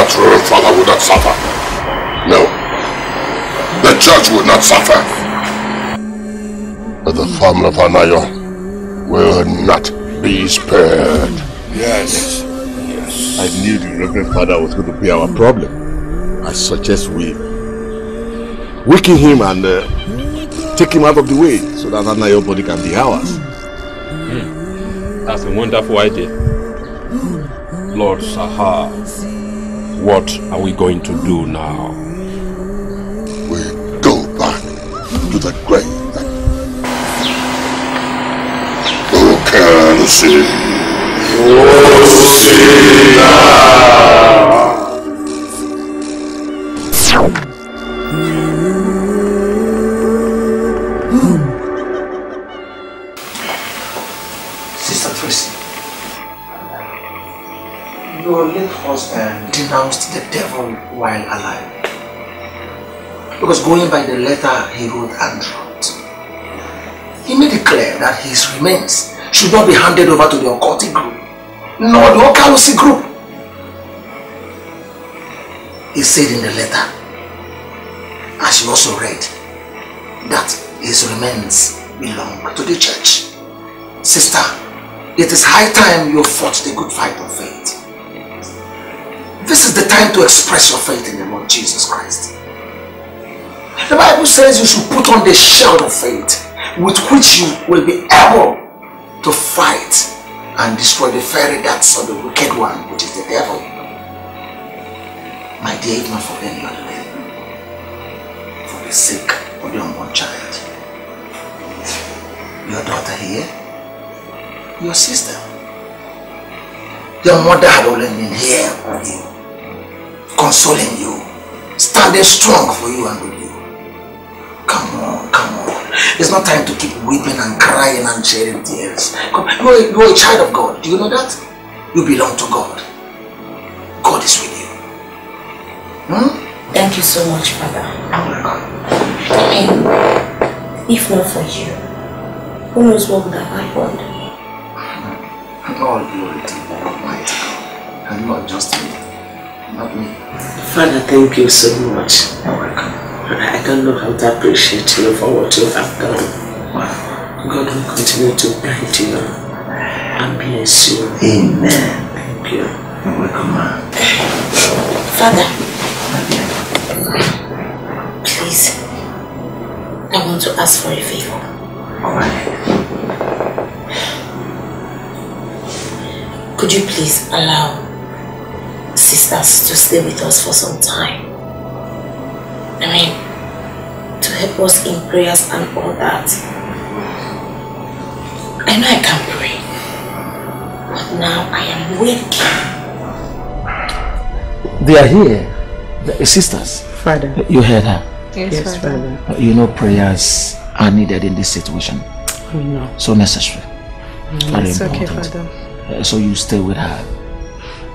That reverend father would not suffer. No. The church would not suffer. But the family of Anayo will not be spared. Yes. Yes. I knew the Reverend Father was going to be our problem. I suggest we weaken him and uh, take him out of the way so that Anayo body can be ours. That's a wonderful idea. Lord Sahar, what are we going to do now? We go back to the grave. Okay. see. Sister husband denounced the devil while alive. Because going by the letter he wrote and wrote, he made it clear that his remains should not be handed over to the occultic group, nor the Okalusi group. He said in the letter, as you also read, that his remains belong to the church. Sister, it is high time you fought the good fight of faith. This is the time to express your faith in the Lord Jesus Christ. The Bible says you should put on the shield of faith with which you will be able to fight and destroy the fiery darts of the wicked one, which is the devil. My dear, not for any other name, for the sake of your unborn child, your daughter here, your sister, your mother had already been here. with you, consoling you, standing strong for you and with you. Come on, come on. It's not time to keep weeping and crying and shedding tears. Come, you, are, you are a child of God. Do you know that? You belong to God. God is with you. Hmm? Thank you so much, Father. I mean, if not for you, who knows what would have happened? All glory to the Almighty God. And not just me. Not me. Father, thank you so much. You're welcome. I don't know how to appreciate you for what you have done. Wow. God will continue to guide you and bless you. Amen. Thank you. You're welcome, man. Father, please, I want to ask for a favor. Alright. Could you please allow sisters to stay with us for some time? I mean, to help us in prayers and all that. I know I can pray, but now I am weak. They are here. The sisters. Father. You heard her. Yes, Yes, Father. Uh, You know prayers are needed in this situation. We know. So necessary. Very It's okay, important. Father. Uh, so you stay with her.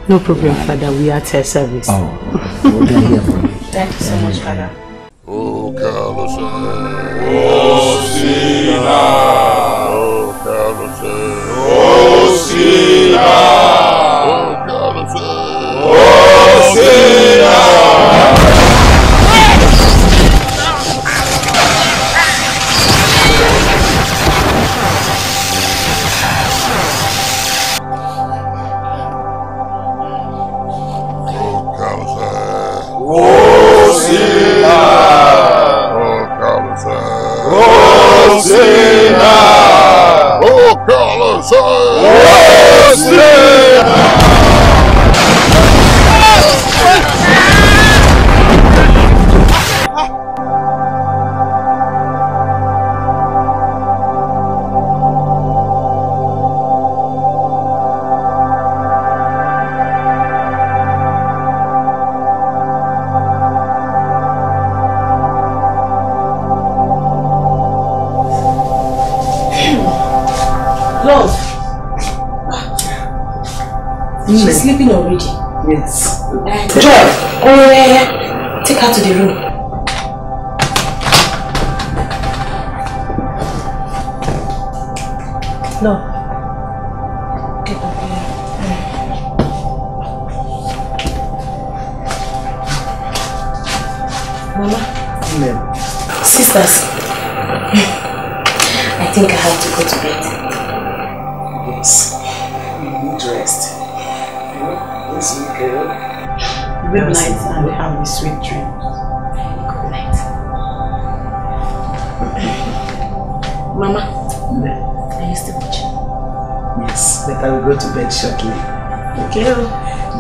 No problem, Father. We are at her service. Oh, well, they're here for you. Thank you so much, Father. Oh, Carlos. Oh, Sina. Oh, Carlos. Oh, Sina. Oh, Carlos. Oh, Oh, Mama. Are you still watching? Yes, but I will go to bed shortly. Okay.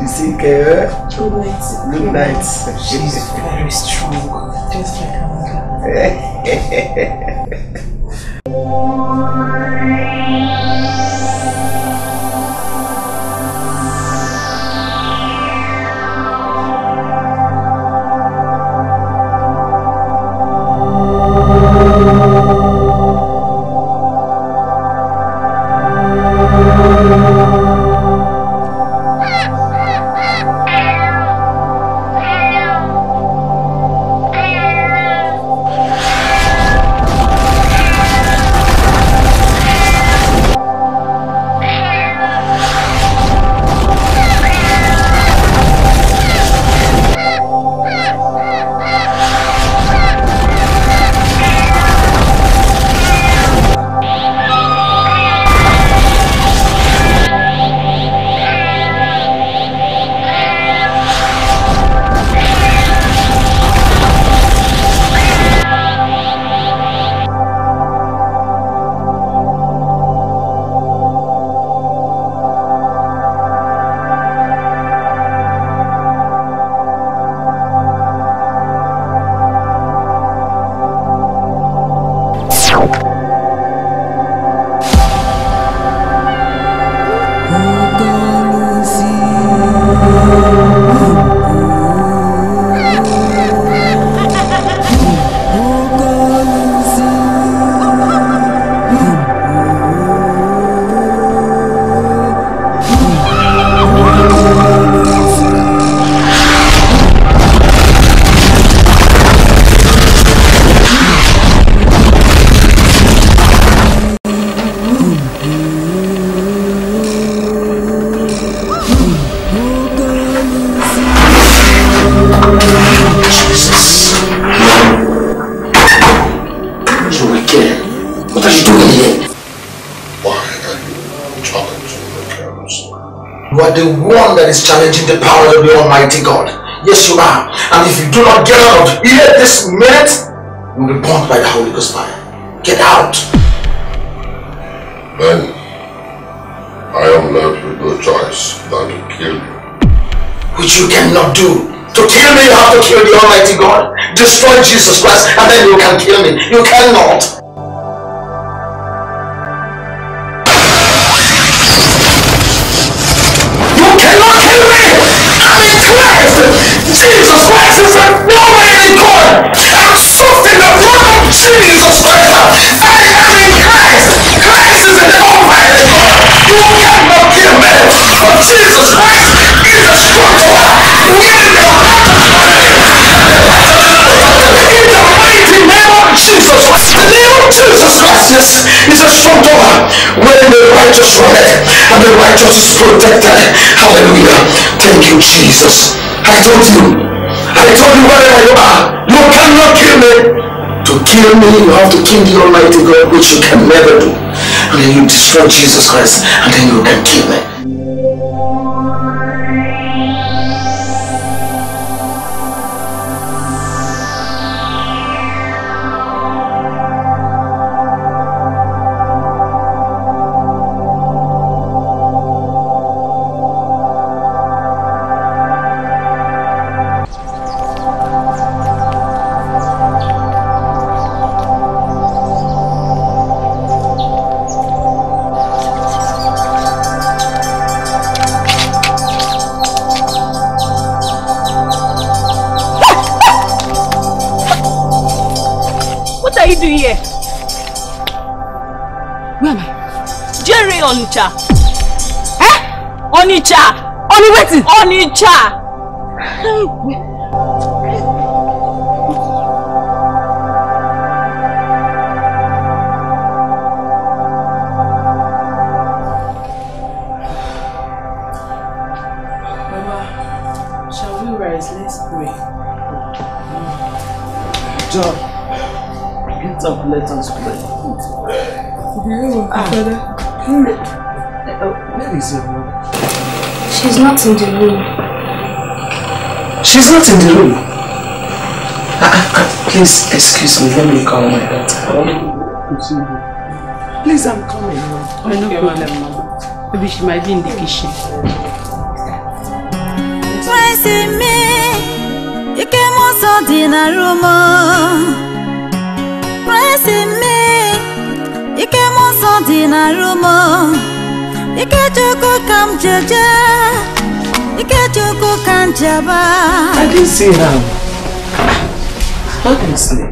You see, Kara? Good night. Good night. She's very strong. Just like her mother. the Almighty God, which you can never do. And then you destroy Jesus Christ, and then you can kill me. Onitsha. Oni wetin? Onitsha. Mama, shall we rise? Let's pray. John, get up, let us pray. Not in the room. She's not in the room. Ah, ah, please excuse me, let me call my daughter. I want to see you. Please, I'm coming. Oh, no problem, Mama. Maybe she might be in the kitchen. Christ in me, ike m ọsọ dị na Roma. Christ in me, ike m ọsọ dị na Roma. Ike Chukwu ka m jeje, I didn't see her. Honestly.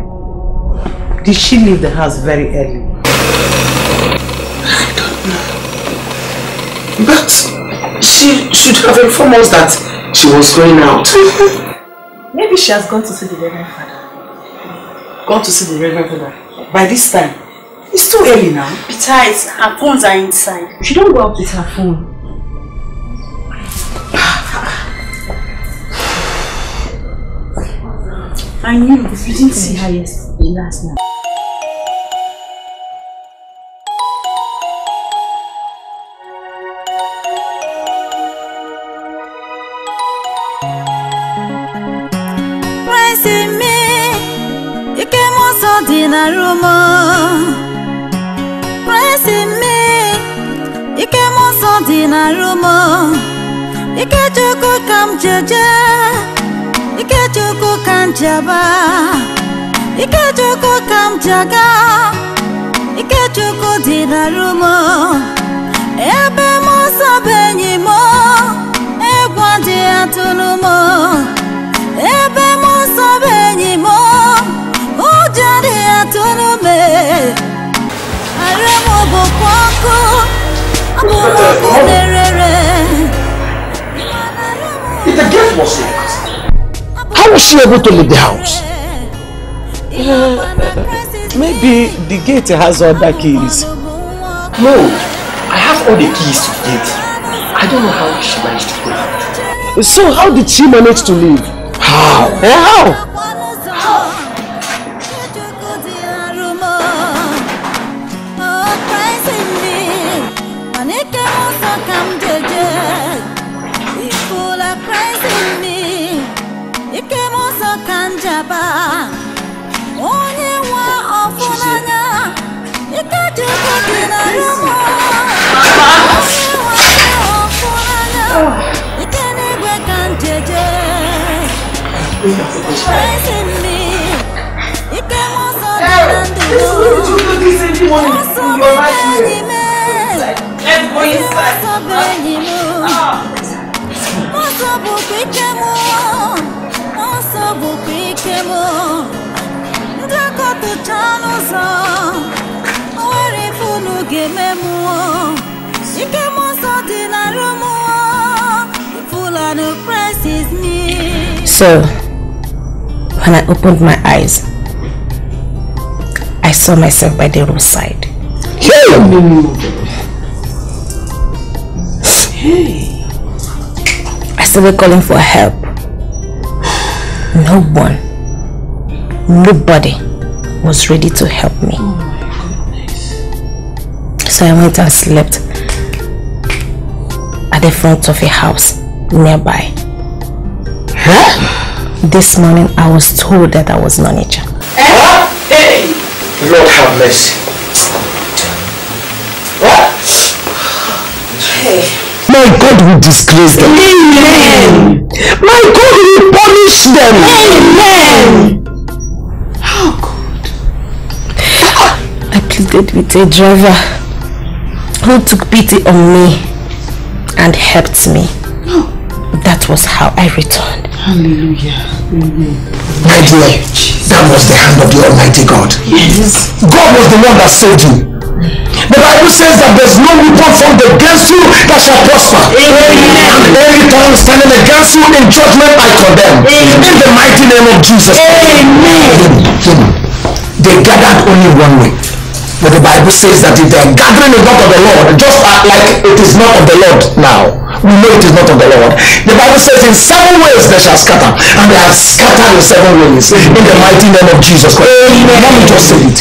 Did she leave the house very early? I don't know. But she should have informed us that she was going out. Maybe she has gone to see the Reverend Father. Gone to see the Reverend Father. By this time, it's too early now. Besides, her phones are inside. She don't go out with her phone. I knew if you didn't see her yesterday, last night. M jeba. Ike Chukwu ka m jaga, ike Chukwu dị na Roma. Ebe m ọsọ bụ enyi m, egwu adịghị atụrụ m. ebe m nsọ bụ enyi m ụjọ adịghị atụrụ m arụ m bụkwa ọkụ abụ m ọkụ na-erere If the gate was locked, how was she able to leave the house? Maybe the gate has other keys. No, I have all the keys to the gate. I don't know how she managed to go out. So how did she manage to leave? How? Eh, how? So, when I opened my eyes, I saw myself by the roadside. Hey! I started calling for help. No one, nobody was ready to help me. Oh so I went and slept at the front of a house nearby. This morning I was told that I was non-nature. Eh? Hey! Lord have mercy. What? Hey. My God will disgrace them. Amen. My God will punish them. Amen. Oh, I pleaded with a driver who took pity on me and helped me. Oh. That was how I returned. Hallelujah. My dear, that was the hand of the Almighty God. Yes. God was the one that saved you. The Bible says that there's no weapon formed against you that shall prosper. Amen. And every tongue standing against you in judgment I condemn. In the mighty name of Jesus. Amen. They gathered only one way. But the Bible says that if their gathering is not of the Lord, just like it is not of the Lord now, we know it is not of the Lord. The Bible says in seven ways they shall scatter, and they are scattered in seven ways. In the mighty name of Jesus Christ. Amen. Mommy just said it.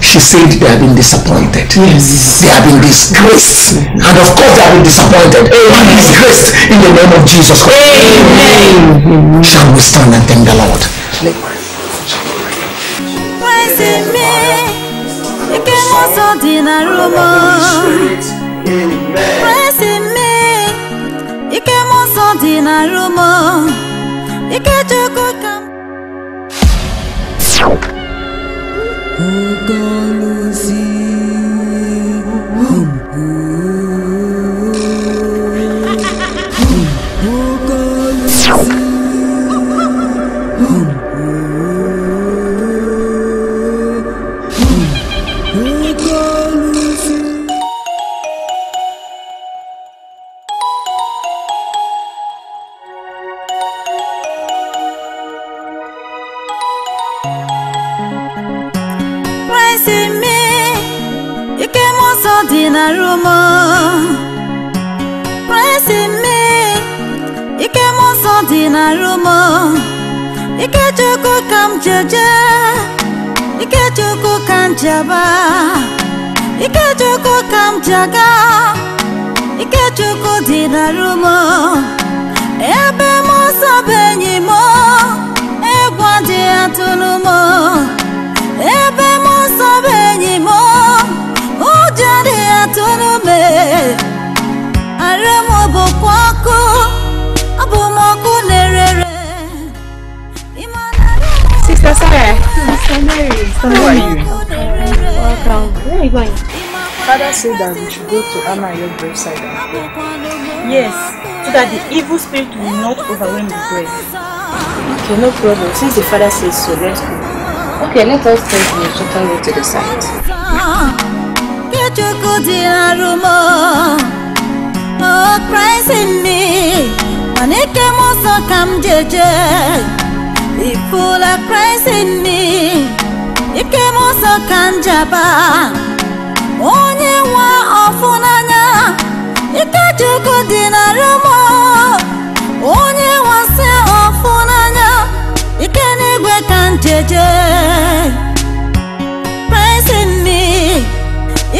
She said they have been disappointed. Yes. They have been disgraced. And of course they have been disappointed. And disgraced in the name of Jesus Christ. Amen. Shall we stand and thank the Lord? praising me ike m ọsọ dị na rumo ọsọ dị na rumo ike chukwu ka m. Praising ọsọ dị na rumo praising me ike m ọsọ dị na rumo ike chukwu ka m jeje ike chukwu ka m jaba ike chukwu ka m jaga ike chukwu dị na rumo ebe m ọsọ bụ enyi m egwu adịghị atụrụ m Mary. Are you? Welcome. Where are you going? Father said that we should go to Anna your graveside and pray. Yes, so that the evil spirit will not overwhelm the grave. Okay, no problem. Since the father says so, let's go. Okay, let us take the instruction road to the site. Oh, Christ in me mana ike m ọsọ ka m jeje ifula Christ in me ike m ọsọ ka m jaba. Onye nwe ọfụ n'anya ike chukwu dị na rumo onye nwasị ọfụ n'anya ike n'igwe ka m jeje. Praising me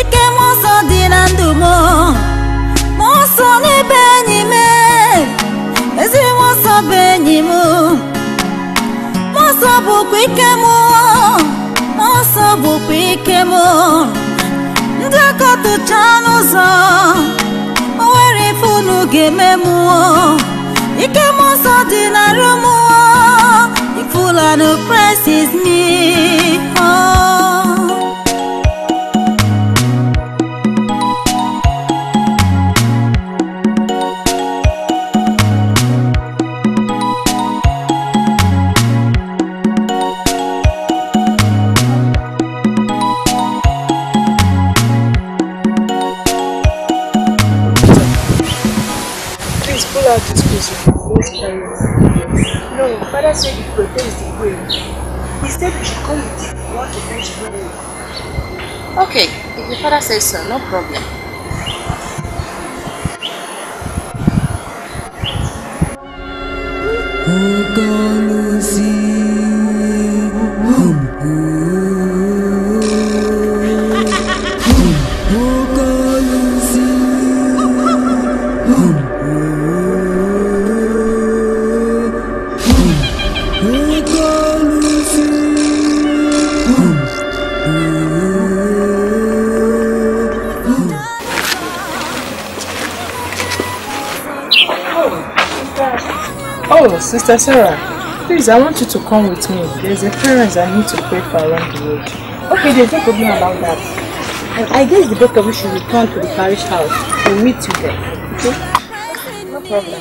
ike m ọsọ dị na ndụ m bụkwa ike m mmụọ nsọ bụkwa ike m ndị akọtụcha n'ụzọ o nwere ife unu ga-eme mụọ ike m nsọ dị na rụ mụọ ifulanu Christ is me oh. Father said he protects the way. He said we should come with you. Want to finish praying. Okay, if your father says so, no problem. Oh, Sister Sarah, please, I want you to come with me. There's a parents I need to pray for around the road. Okay, there's no problem about that. And I guess the both of you should return to the parish house. We'll meet you there. Okay? No problem.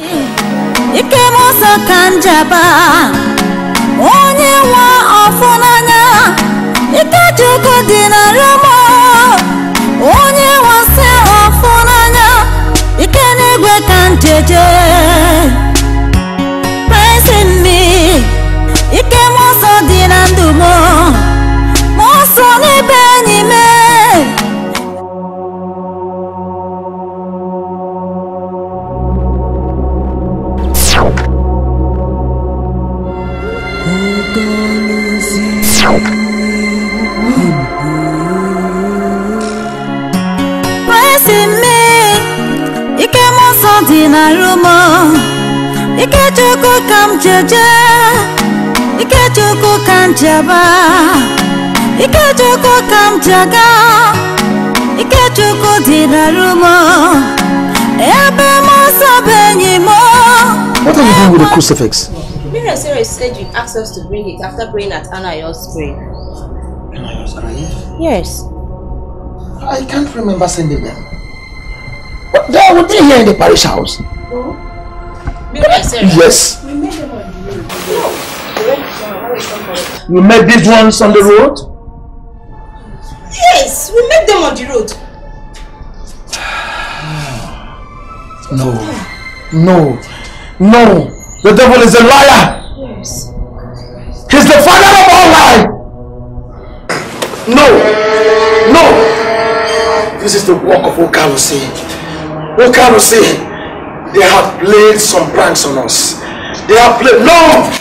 ọsọ onye nwe ọfụ n'anya ike onye chukwu ka m jeba ike chukwu ka m jaga ike chukwu dị na rumo ebe m nsọ bụ enyi m What are you doing with the crucifix? Miriam Sarah said you asked us to bring it after praying at Anayos grave. Yes. I can't remember sending them. But they are with me here in the parish house. Miriam Sarah. Yes. You met these ones on the road? Yes, we met them on the road. No. No. No. The devil is a liar. Yes. He's the father of all lie. No. No. This is the work of Okarusi. Okarusi. They have played some pranks on us. They have played. No!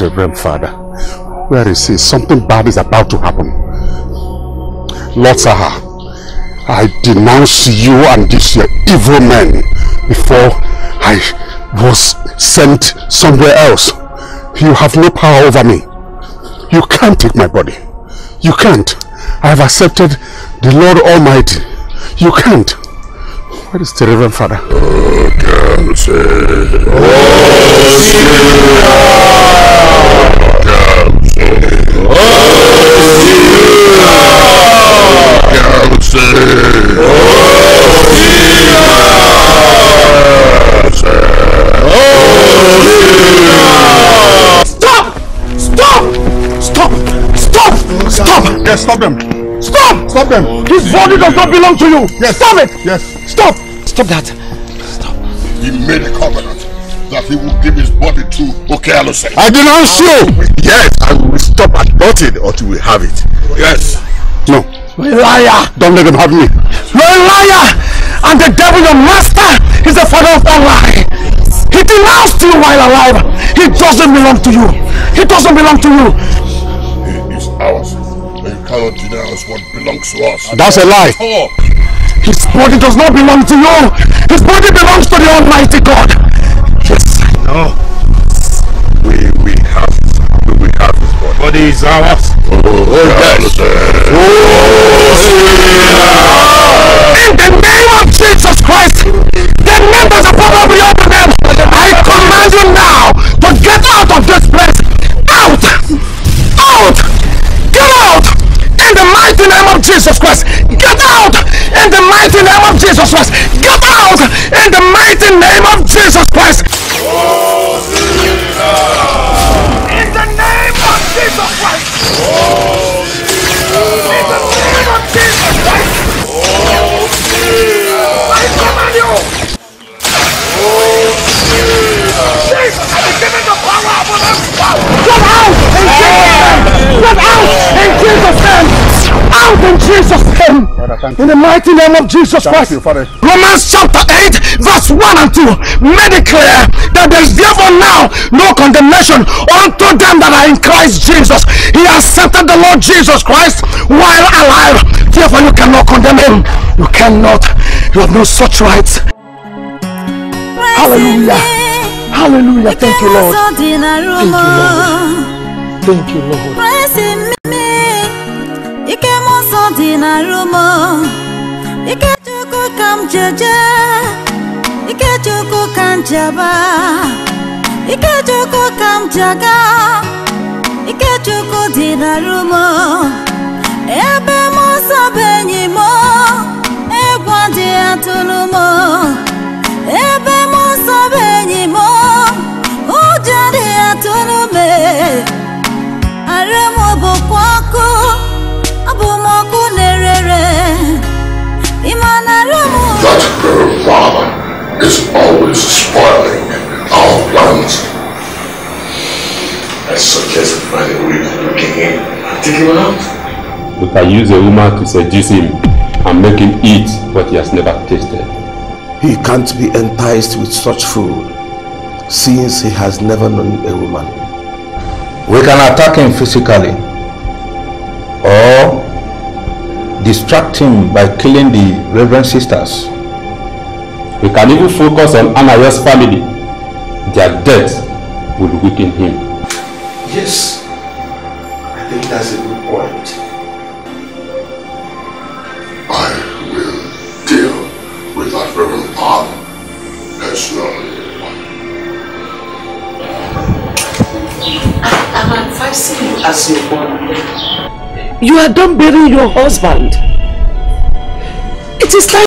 Is Father? Where is he? Something bad is about to happen. Lord Saha, I denounce you and this evil men before I was sent somewhere else. You have no power over me. You can't take my body. You can't. I have accepted the Lord Almighty. You can't. Where is the Reverend Father? Oh, God, say. Stop! Stop! Stop! Stop! Stop! Yes, stop them. Stop! Stop them. His body does not belong to you. Yes. Stop it! Yes. Stop! Stop that. Stop. He made a covenant that he would give his body to Okalusi. I denounce you. Yes, I will stop at nothing until we have it. Yes. No. You're a liar! Don't let them have me. You're a liar! And the devil, your master, is the father of all lie. He denounced you while alive. He doesn't belong to you. He doesn't belong to you. He is ours. And you cannot denounce what belongs to us. That's a lie. Oh. His body does not belong to you. His body belongs to the Almighty God. Yes, I know. We we have we, we have his body. Body is ours. Oh, oh yes. In the name of Jesus Christ, the members of probably over Jesus Christ, get out! In the mighty name of Jesus Christ. In Jesus' name. Out in Jesus' name. In the mighty name of Jesus Christ. Romans chapter 8, verse 1 and 2 made it clear that there is therefore now no condemnation unto them that are in Christ Jesus. He accepted the Lord Jesus Christ while alive. Therefore, you cannot condemn him. You cannot. You have no such rights. Hallelujah. Hallelujah. Thank you, Lord. Thank you, Lord. Thank you, Lord. Ike m nsọ dị na rumo ike chukwu ka m jeje ike chukwu ka m jaba ike chukwu ka m jaga ike chukwu dị na rumo ebe m nsọ bụ enyi m egwu adịghị atụrụ m always spoiling our plans. I suggest we find a way to look in him and take him out. We can use a woman to seduce him and make him eat what he has never tasted. He can't be enticed with such food since he has never known a woman. We can attack him physically or distract him by killing the reverend sisters. We can even focus on Anayo's family. Their death will weaken him. Yes, I think that's a good point. I will deal with that Reverend Father personally. I'm advising you as your one. You are done burying your husband. It is time